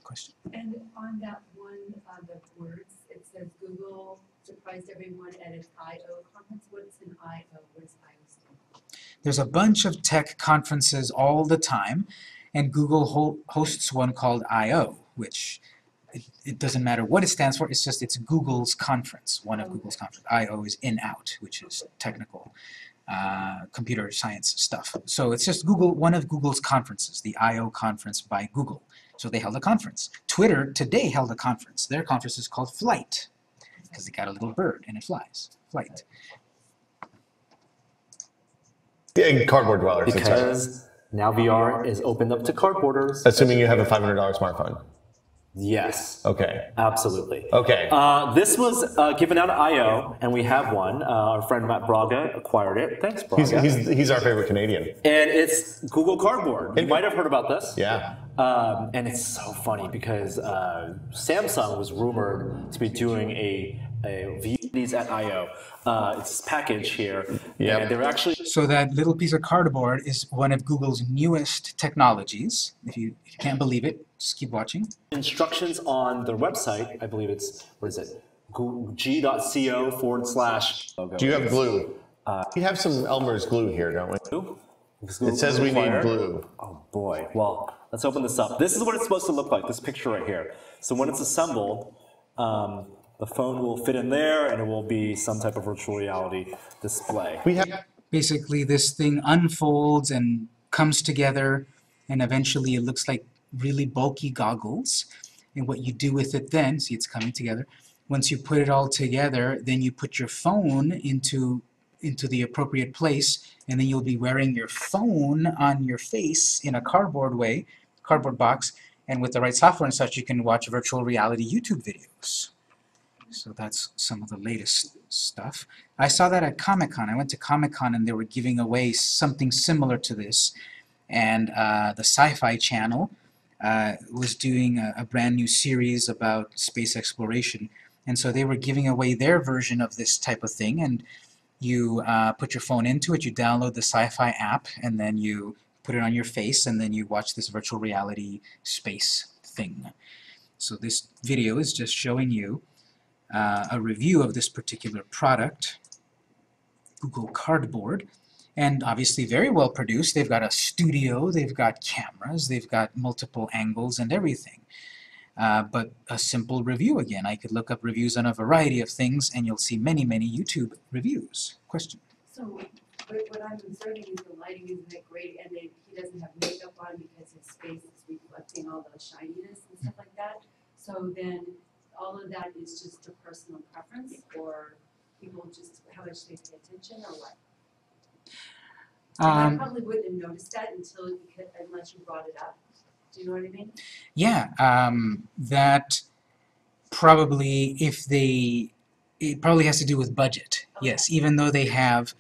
Question? And on that one, uh, the words, says Google surprised everyone at its I/O conference. What's an I/O? What does I/O stand for? There's a bunch of tech conferences all the time, and Google ho hosts one called I/O, which it, it doesn't matter what it stands for, it's just it's Google's conference, one of Google's conference. I/O is in-out, which is technical uh, computer science stuff. So it's just Google, one of Google's conferences, the I/O conference by Google. So they held a conference. Twitter today held a conference. Their conference is called Flight, because they got a little bird and it flies. Flight. Yeah, cardboard dwellers. that's right. Because now VR is opened up to cardboarders. Assuming you have a $500 smartphone. Yes. Okay. Absolutely. Okay. Uh, this was uh, given out at I.O., and we have one. Uh, our friend Matt Braga acquired it. Thanks, Braga. He's, he's, he's our favorite Canadian. and it's Google Cardboard. You might have heard about this. Yeah. Um, and it's so funny because uh, Samsung was rumored to be doing a, a view these at I.O. Uh, it's this package here. Yeah, they're actually So that little piece of cardboard is one of Google's newest technologies. If you, if you can't believe it, just keep watching. instructions on their website. I believe it's, what is it? Go- G.co forward slash. Do you have glue? Uh, we have some Elmer's glue here, don't we? It says we need blue. Oh boy. Well, let's open this up. This is what it's supposed to look like, this picture right here. So when it's assembled, um, the phone will fit in there and it will be some type of virtual reality display. We have Basically, this thing unfolds and comes together, and eventually it looks like really bulky goggles. And what you do with it then, see it's coming together, once you put it all together, then you put your phone into into the appropriate place, and then you'll be wearing your phone on your face in a cardboard way, cardboard box, and with the right software and such, you can watch virtual reality YouTube videos. So that's some of the latest stuff. I saw that at Comic-Con. I went to Comic-Con and they were giving away something similar to this. And uh, the Sci-Fi Channel uh, was doing a, a brand new series about space exploration. And so they were giving away their version of this type of thing. And you uh, put your phone into it, you download the Sci-Fi app, and then you put it on your face, and then you watch this virtual reality space thing. So this video is just showing you uh, a review of this particular product, Google Cardboard, and obviously very well produced. They've got a studio, they've got cameras, they've got multiple angles and everything. Uh, but a simple review again. I could look up reviews on a variety of things and you'll see many, many YouTube reviews. Question? So what, what I'm observing is the lighting isn't that great and he doesn't have makeup on because his face is reflecting all the shininess and stuff like that. So then all of that is just a personal preference or people just, how much they pay attention or what? And I Um, probably wouldn't have noticed that until, unless you brought it up. Do you know what I mean? Yeah, um, that probably if they, it probably has to do with budget. Yes, even though they have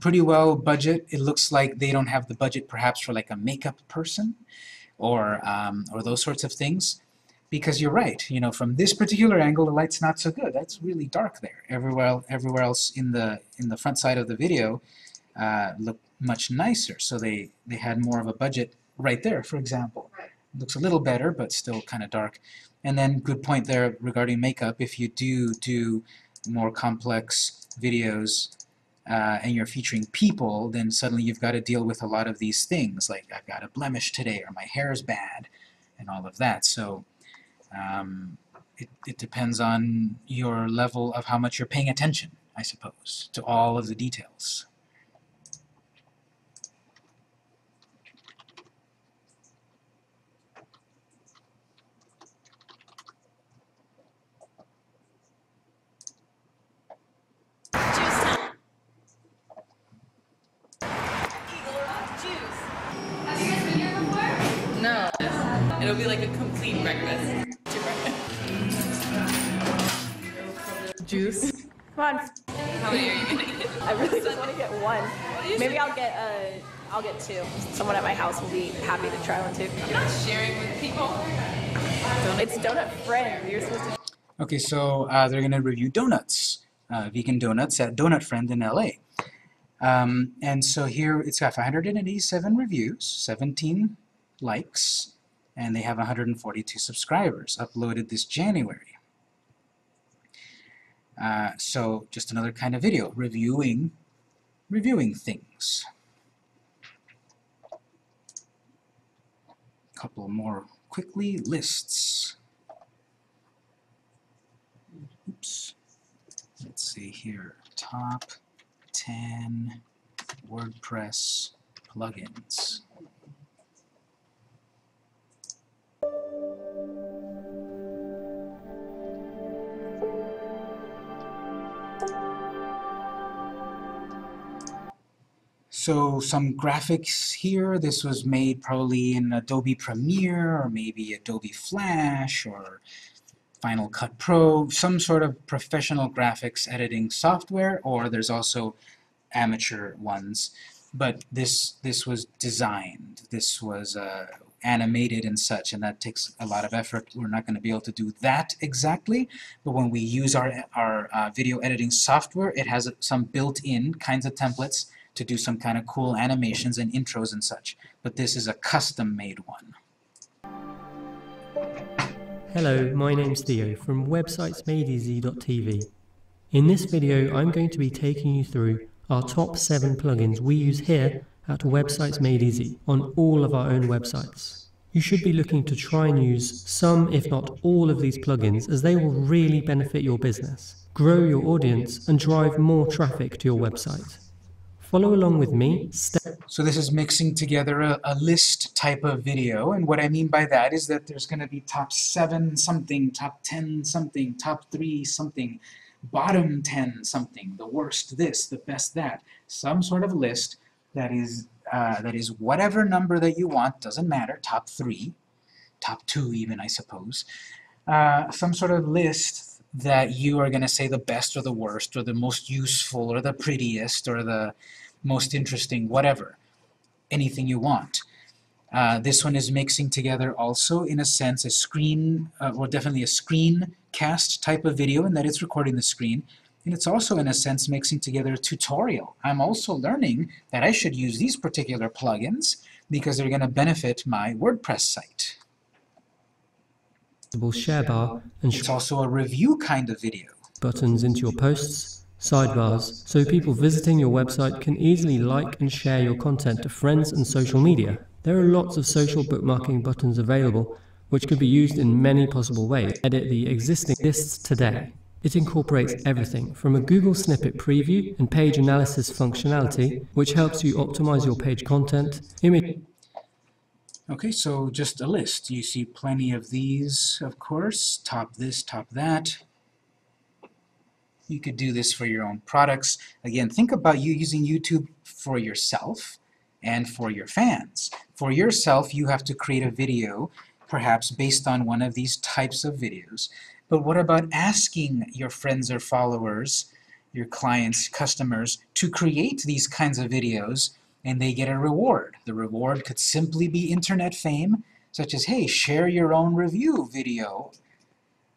pretty well budget, it looks like they don't have the budget perhaps for like a makeup person. or, um, or those sorts of things. Because you're right, you know, from this particular angle, the light's not so good. That's really dark there. Everywhere, everywhere else in the in the front side of the video uh, looked much nicer. So they they had more of a budget right there, for example. Looks a little better, but still kind of dark. And then, good point there regarding makeup. If you do do more complex videos uh, and you're featuring people, then suddenly you've got to deal with a lot of these things, like I've got a blemish today, or my hair is bad, and all of that. So um, it, it depends on your level of how much you're paying attention, I suppose, to all of the details. Have you guys been here before? No. It'll be like a complete breakfast. Juice. Come on. How many are you gonna get? I really just want to get one. Maybe I'll get uh, I'll get two. Someone at my house will be happy to try one too. I'm not sharing with people. It's donut friend. You're supposed to. Okay, so uh, they're going to review donuts, uh, vegan donuts at Donut Friend in LA. Um, and so here it's got 587 reviews, 17 likes, and they have 142 subscribers, uploaded this January. Uh, so just another kind of video, reviewing, reviewing things. couple more quickly, lists. Oops. Let's see here. Top 10 WordPress plugins. So some graphics here, this was made probably in Adobe Premiere or maybe Adobe Flash or Final Cut Pro, some sort of professional graphics editing software, or there's also amateur ones. But this this was designed, this was uh, animated and such, and that takes a lot of effort. We're not going to be able to do that exactly, but when we use our, our uh, video editing software, it has some built-in kinds of templates to do some kind of cool animations and intros and such. But this is a custom-made one. Hello, my name's Theo from websitesmadeeasy.tv. In this video I'm going to be taking you through our top 7 plugins we use here at Websites Made Easy on all of our own websites. You should be looking to try and use some if not all of these plugins as they will really benefit your business, grow your audience and drive more traffic to your website. Follow along with me. So this is mixing together a, a, list type of video, and what I mean by that is that there's going to be top 7 something, top 10 something, top 3 something, bottom 10 something, the worst this, the best that, some sort of list that is, uh, that is whatever number that you want, doesn't matter, top 3, top 2 even I suppose, uh, some sort of list that you are going to say the best or the worst or the most useful or the prettiest or the most interesting, whatever, anything you want. Uh, this one is mixing together also, in a sense, a screen, uh, or definitely a screencast type of video in that it's recording the screen, and it's also, in a sense, mixing together a tutorial. I'm also learning that I should use these particular plugins because they're going to benefit my WordPress site. Share bar and it's also a review kind of video. Buttons into your posts, sidebars, so people visiting your website can easily like and share your content to friends and social media. There are lots of social bookmarking buttons available, which could be used in many possible ways. Edit the existing lists today. It incorporates everything from a Google snippet preview and page analysis functionality, which helps you optimize your page content, image Okay, so just a list. You see plenty of these, of course. Top this, top that. You could do this for your own products. Again, think about you using YouTube for yourself and for your fans. For yourself, you have to create a video, perhaps based on one of these types of videos. But what about asking your friends or followers, your clients, customers, to create these kinds of videos and they get a reward. The reward could simply be internet fame, such as, hey, share your own review video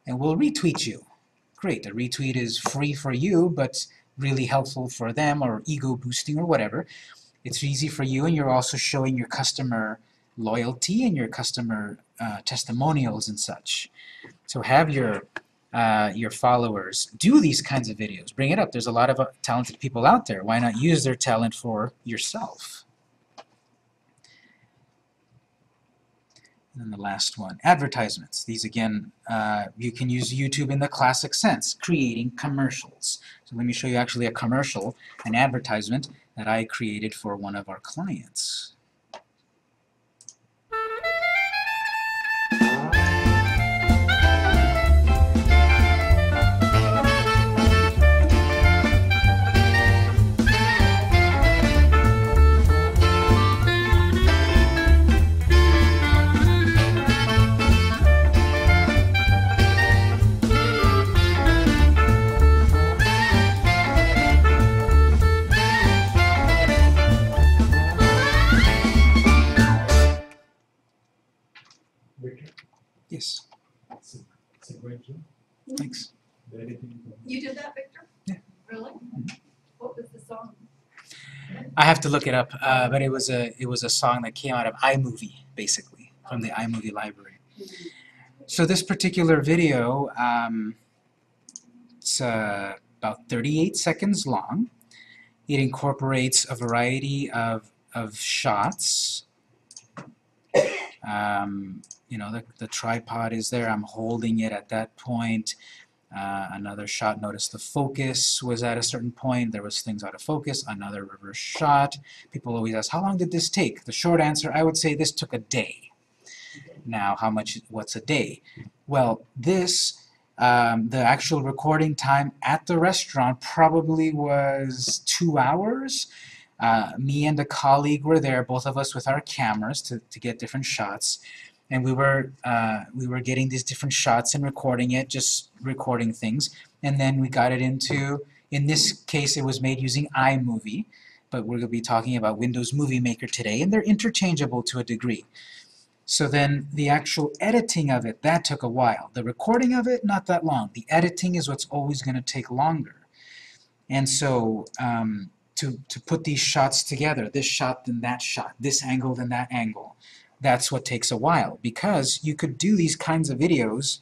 and we'll retweet you. Great, a retweet is free for you, but really helpful for them or ego boosting or whatever. It's easy for you and you're also showing your customer loyalty and your customer uh, testimonials and such. So have your uh, your followers do these kinds of videos. Bring it up. There's a lot of uh, talented people out there. Why not use their talent for yourself? And then the last one, advertisements. These again, uh, you can use YouTube in the classic sense, creating commercials. So let me show you actually a commercial, an advertisement that I created for one of our clients. Thanks. You did that, Victor? Yeah. Really? What was the song? I have to look it up, uh, but it was a it was a song that came out of iMovie, basically, from the iMovie library. So this particular video, um, it's uh, about 38 seconds long. It incorporates a variety of of shots. Um, you know, the, the tripod is there. I'm holding it at that point. Uh, another shot, notice the focus was at a certain point. There was things out of focus. Another reverse shot. People always ask, how long did this take? The short answer, I would say this took a day. Now, how much, what's a day? Well, this, um, the actual recording time at the restaurant probably was two hours. Uh, me and a colleague were there, both of us with our cameras to, to get different shots and we were uh, we were getting these different shots and recording it, just recording things, and then we got it into. In this case, it was made using iMovie, but we're going to be talking about Windows Movie Maker today, and they're interchangeable to a degree. So then the actual editing of it, that took a while. The recording of it, not that long. The editing is what's always going to take longer. And so um, to, to put these shots together, this shot then that shot, this angle then that angle, that's what takes a while because you could do these kinds of videos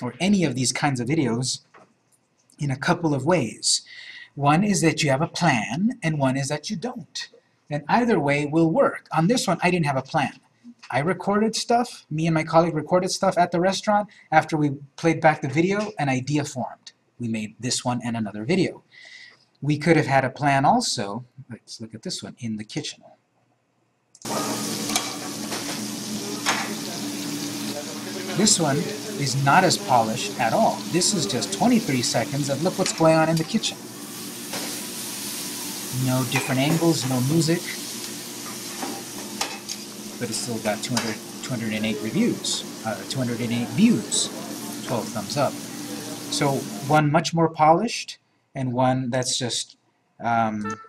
or any of these kinds of videos in a couple of ways. One is that you have a plan and one is that you don't. And either way will work. On this one, I didn't have a plan. I recorded stuff, me and my colleague recorded stuff at the restaurant. After we played back the video, an idea formed. We made this one and another video. We could have had a plan also, let's look at this one, in the kitchen. This one is not as polished at all. This is just 23 seconds of look what's going on in the kitchen. No different angles, no music, but it's still got 200, 208 reviews, uh, 208 views, 12 thumbs up. So one much more polished and one that's just um,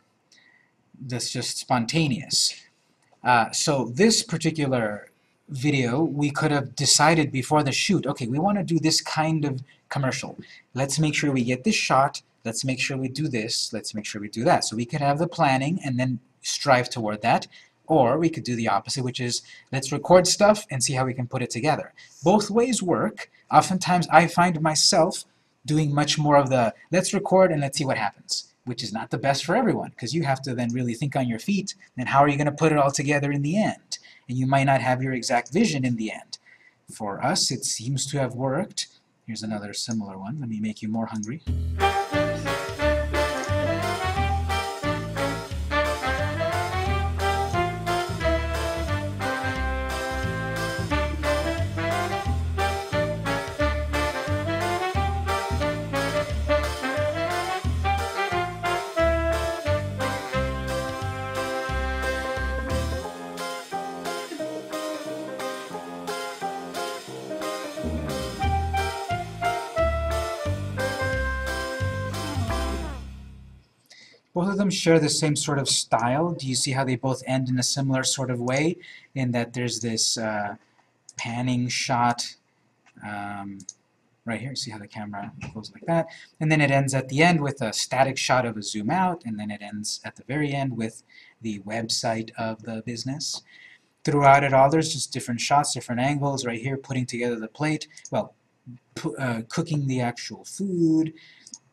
that's just spontaneous. Uh, so this particular video, we could have decided before the shoot, okay, we want to do this kind of commercial. Let's make sure we get this shot, let's make sure we do this, let's make sure we do that. So we could have the planning and then strive toward that, or we could do the opposite, which is let's record stuff and see how we can put it together. Both ways work. Oftentimes I find myself doing much more of the let's record and let's see what happens which is not the best for everyone because you have to then really think on your feet and how are you going to put it all together in the end and you might not have your exact vision in the end. For us, it seems to have worked. Here's another similar one. Let me make you more hungry. Them share the same sort of style. Do you see how they both end in a similar sort of way? In that there's this uh, panning shot um, right here. See how the camera goes like that? And then it ends at the end with a static shot of a zoom out, and then it ends at the very end with the website of the business. Throughout it all, there's just different shots, different angles. Right here, putting together the plate. Well, uh, cooking the actual food,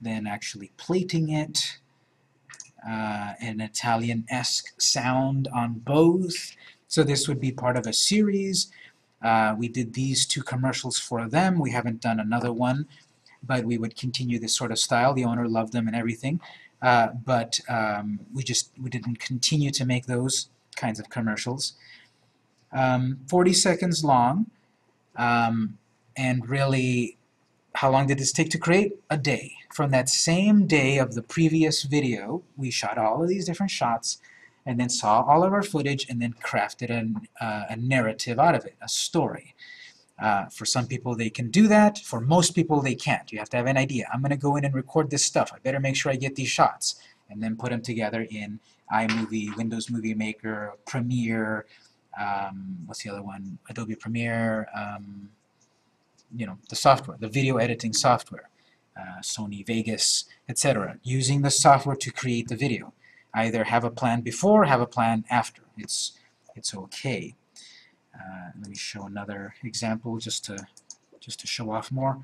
then actually plating it, uh, an Italian-esque sound on both. So this would be part of a series. Uh, we did these two commercials for them. We haven't done another one, but we would continue this sort of style. The owner loved them and everything, uh, but um, we just we didn't continue to make those kinds of commercials. Um, 40 seconds long, um, and really, how long did this take to create? A day. From that same day of the previous video, we shot all of these different shots, and then saw all of our footage and then crafted an, uh, a narrative out of it, a story. Uh, for some people they can do that, for most people they can't. You have to have an idea. I'm going to go in and record this stuff. I better make sure I get these shots and then put them together in iMovie, Windows Movie Maker, Premiere, um, what's the other one? Adobe Premiere, um, you know, the software, the video editing software, uh, Sony Vegas, etc. Using the software to create the video either have a plan before, have a plan after. It's, it's okay. Uh, let me show another example just to, just to show off more.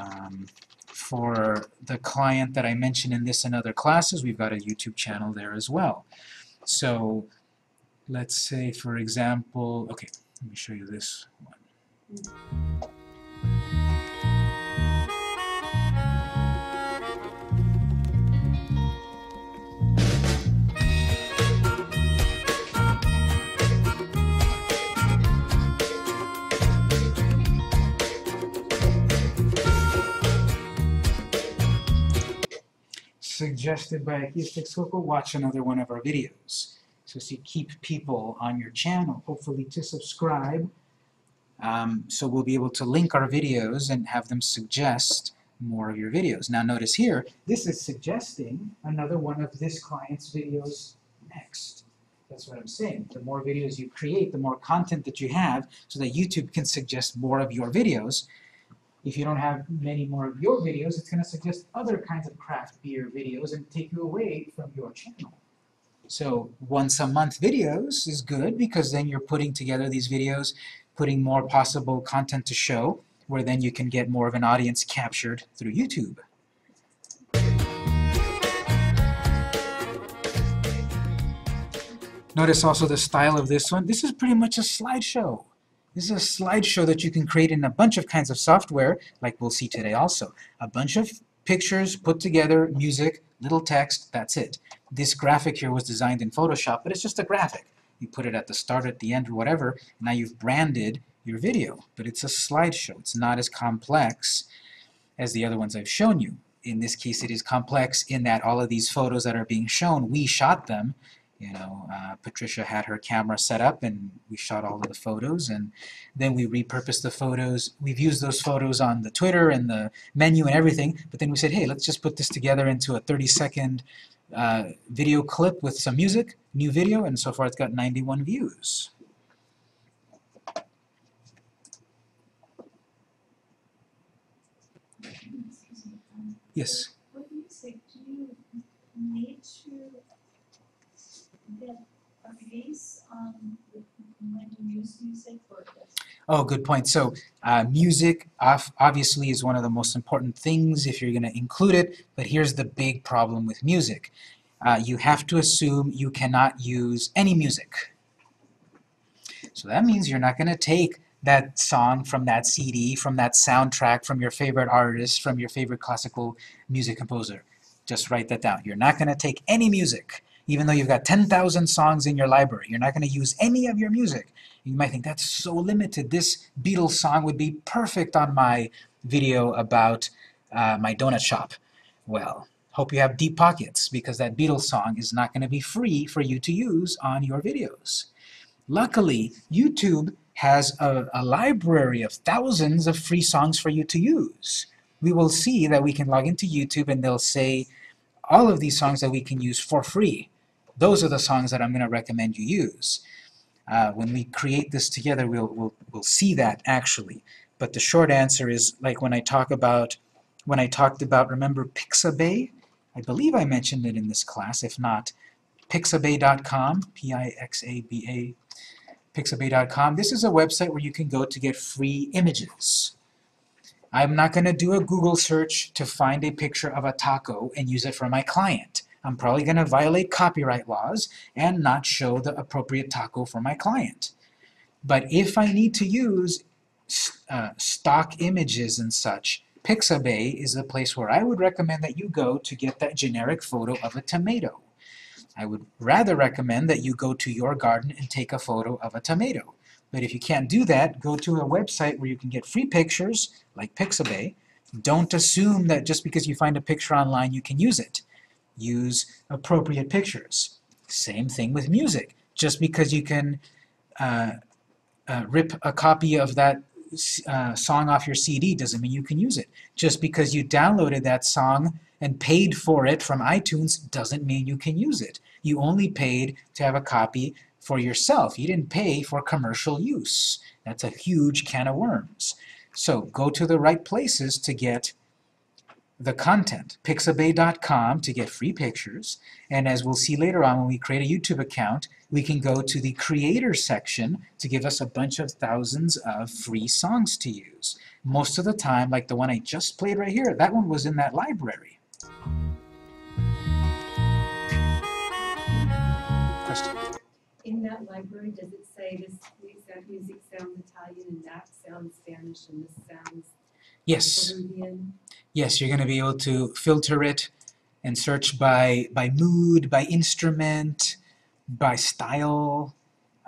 Um, for the client that I mentioned in this and other classes, we've got a YouTube channel there as well. So let's say, for example, okay, let me show you this one. Suggested by Acoustic Circle, watch another one of our videos. So you keep people on your channel, hopefully to subscribe, um, so we'll be able to link our videos and have them suggest more of your videos. Now notice here, this is suggesting another one of this client's videos next. That's what I'm saying. The more videos you create, the more content that you have, so that YouTube can suggest more of your videos, if you don't have many more of your videos, it's going to suggest other kinds of craft beer videos and take you away from your channel. So once a month videos is good because then you're putting together these videos, putting more possible content to show, where then you can get more of an audience captured through YouTube. Notice also the style of this one. This is pretty much a slideshow. This is a slideshow that you can create in a bunch of kinds of software, like we'll see today also. A bunch of pictures put together, music, little text, that's it. This graphic here was designed in Photoshop, but it's just a graphic. You put it at the start, at the end, or whatever, now you've branded your video. But it's a slideshow. It's not as complex as the other ones I've shown you. In this case, it is complex in that all of these photos that are being shown, we shot them, you know, uh, Patricia had her camera set up and we shot all of the photos and then we repurposed the photos. We've used those photos on the Twitter and the menu and everything, but then we said, hey, let's just put this together into a 30-second uh, video clip with some music, new video, and so far it's got 91 views. Yes? What do you say? Do you need to get on when you use music or just Oh, good point. So uh, music obviously is one of the most important things if you're going to include it, but here's the big problem with music. Uh, you have to assume you cannot use any music. So that means you're not going to take that song from that CD, from that soundtrack, from your favorite artist, from your favorite classical music composer. Just write that down. You're not going to take any music even though you've got 10,000 songs in your library. You're not going to use any of your music. You might think, that's so limited. This Beatles song would be perfect on my video about uh, my donut shop. Well, hope you have deep pockets, because that Beatles song is not going to be free for you to use on your videos. Luckily, YouTube has a, a library of thousands of free songs for you to use. We will see that we can log into YouTube and they'll say all of these songs that we can use for free. Those are the songs that I'm going to recommend you use. Uh, when we create this together, we'll, we'll, we'll see that actually. But the short answer is, like when I talk about, when I talked about, remember Pixabay? I believe I mentioned it in this class. If not, pixabay.com, P-I-X-A-B-A, pixabay.com. This is a website where you can go to get free images. I'm not going to do a Google search to find a picture of a taco and use it for my client. I'm probably going to violate copyright laws and not show the appropriate taco for my client. But if I need to use uh, stock images and such, Pixabay is the place where I would recommend that you go to get that generic photo of a tomato. I would rather recommend that you go to your garden and take a photo of a tomato. But if you can't do that, go to a website where you can get free pictures, like Pixabay. Don't assume that just because you find a picture online you can use it. Use appropriate pictures. Same thing with music. Just because you can uh, uh, rip a copy of that uh, song off your CD doesn't mean you can use it. Just because you downloaded that song and paid for it from iTunes doesn't mean you can use it. You only paid to have a copy for yourself. You didn't pay for commercial use. That's a huge can of worms. So go to the right places to get the content. Pixabay.com to get free pictures. And as we'll see later on when we create a YouTube account, we can go to the creator section to give us a bunch of thousands of free songs to use. Most of the time, like the one I just played right here, that one was in that library. Question? In that library, does it say this music sounds Italian and that sounds Spanish and this sounds Yes. Peruvian? Yes, you're going to be able to filter it and search by, by mood, by instrument, by style,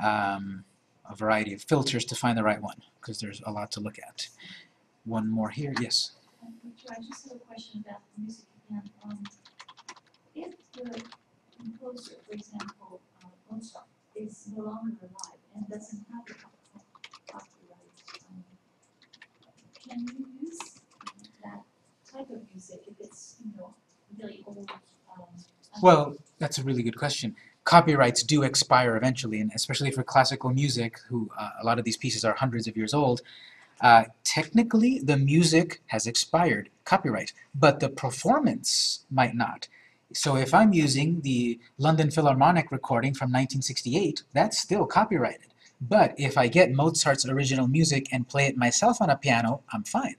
um, a variety of filters to find the right one, because there's a lot to look at. One more here, yes. I just have a question about music again. Um, if the composer, for example, uh, Mozart, is no longer alive and doesn't have the copyright, um, can you type of music if it's, you know, really old? Um, Well, that's a really good question. Copyrights do expire eventually, and especially for classical music, who uh, a lot of these pieces are hundreds of years old, uh, technically the music has expired, copyright, but the performance might not. So if I'm using the London Philharmonic recording from 1968, that's still copyrighted. But if I get Mozart's original music and play it myself on a piano, I'm fine.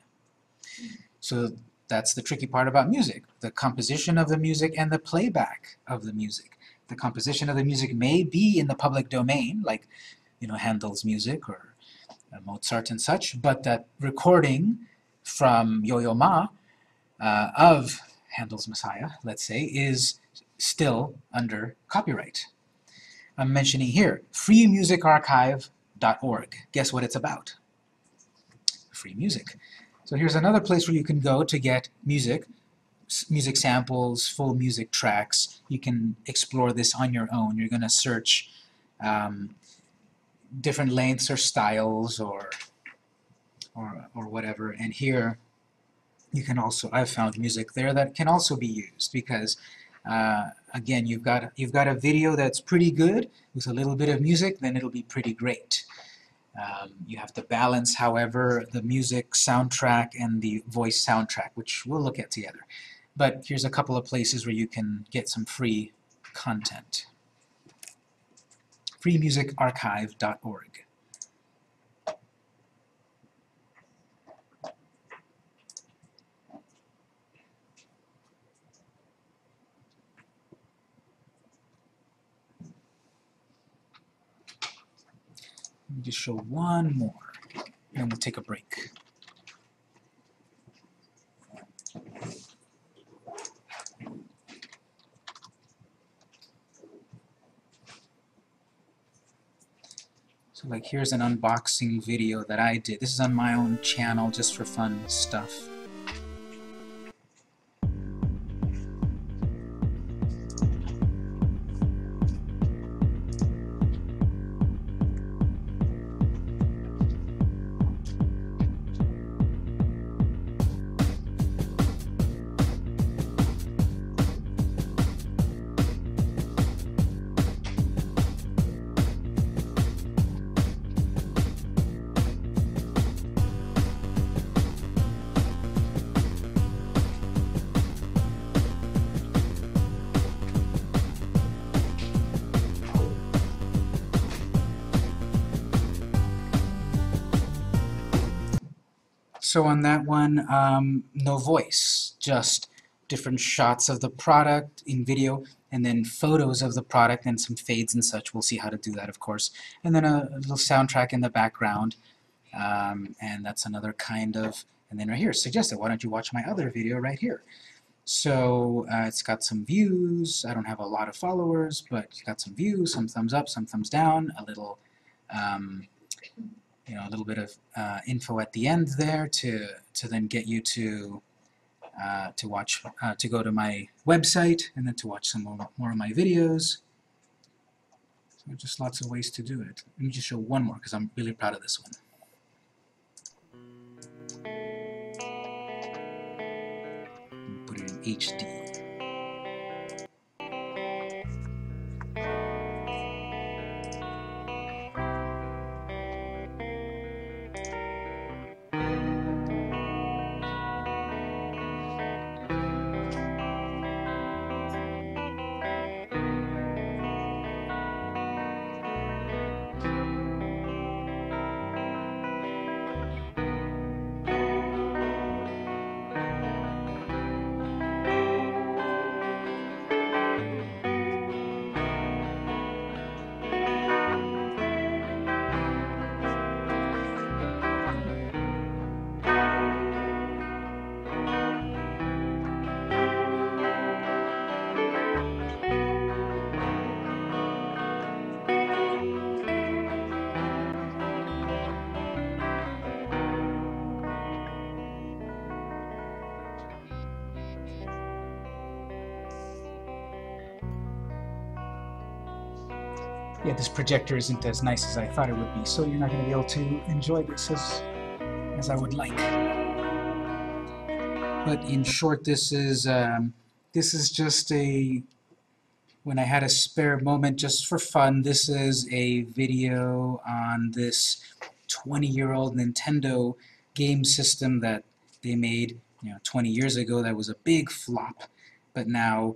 So that's the tricky part about music, the composition of the music and the playback of the music. The composition of the music may be in the public domain, like you know Handel's music or uh, Mozart and such, but that recording from Yo-Yo Ma uh, of Handel's Messiah, let's say, is still under copyright. I'm mentioning here freemusicarchive.org. Guess what it's about? Free music. So here's another place where you can go to get music, music samples, full music tracks. You can explore this on your own. You're going to search um, different lengths or styles or, or, or whatever. And here you can also, I've found music there that can also be used because uh, again, you've got, you've got a video that's pretty good with a little bit of music, then it'll be pretty great. Um, you have to balance, however, the music soundtrack and the voice soundtrack, which we'll look at together. But here's a couple of places where you can get some free content. freemusicarchive.org. Let me just show one more, and we'll take a break. So like here's an unboxing video that I did. This is on my own channel just for fun stuff. So on that one, um, no voice, just different shots of the product in video, and then photos of the product and some fades and such. We'll see how to do that, of course. And then a, a little soundtrack in the background, um, and that's another kind of, and then right here, suggested, why don't you watch my other video right here? So uh, it's got some views. I don't have a lot of followers, but it's got some views, some thumbs up, some thumbs down, a little, um, you know, a little bit of uh, info at the end there to to then get you to uh, to watch uh, to go to my website and then to watch some more, more of my videos. So just lots of ways to do it. Let me just show one more because I'm really proud of this one. Put it in HD. Yeah, this projector isn't as nice as I thought it would be, so you're not going to be able to enjoy this as, as I would like. But in short, this is um, this is just a when I had a spare moment just for fun. This is a video on this 20-year-old Nintendo game system that they made you know 20 years ago. That was a big flop, but now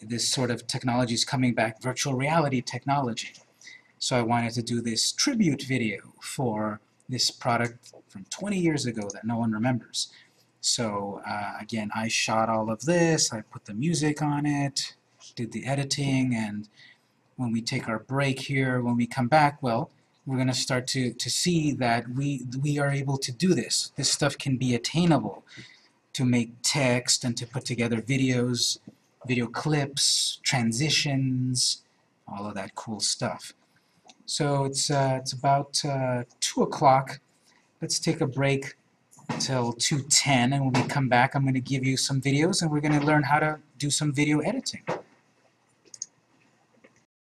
this sort of technology is coming back, virtual reality technology. So I wanted to do this tribute video for this product from 20 years ago that no one remembers. So uh, again, I shot all of this, I put the music on it, did the editing, and when we take our break here, when we come back, well, we're going to start to, to see that we, we are able to do this. This stuff can be attainable to make text and to put together videos video clips, transitions, all of that cool stuff. So it's, uh, it's about uh, 2 o'clock. Let's take a break till 2.10 and when we come back I'm going to give you some videos and we're going to learn how to do some video editing.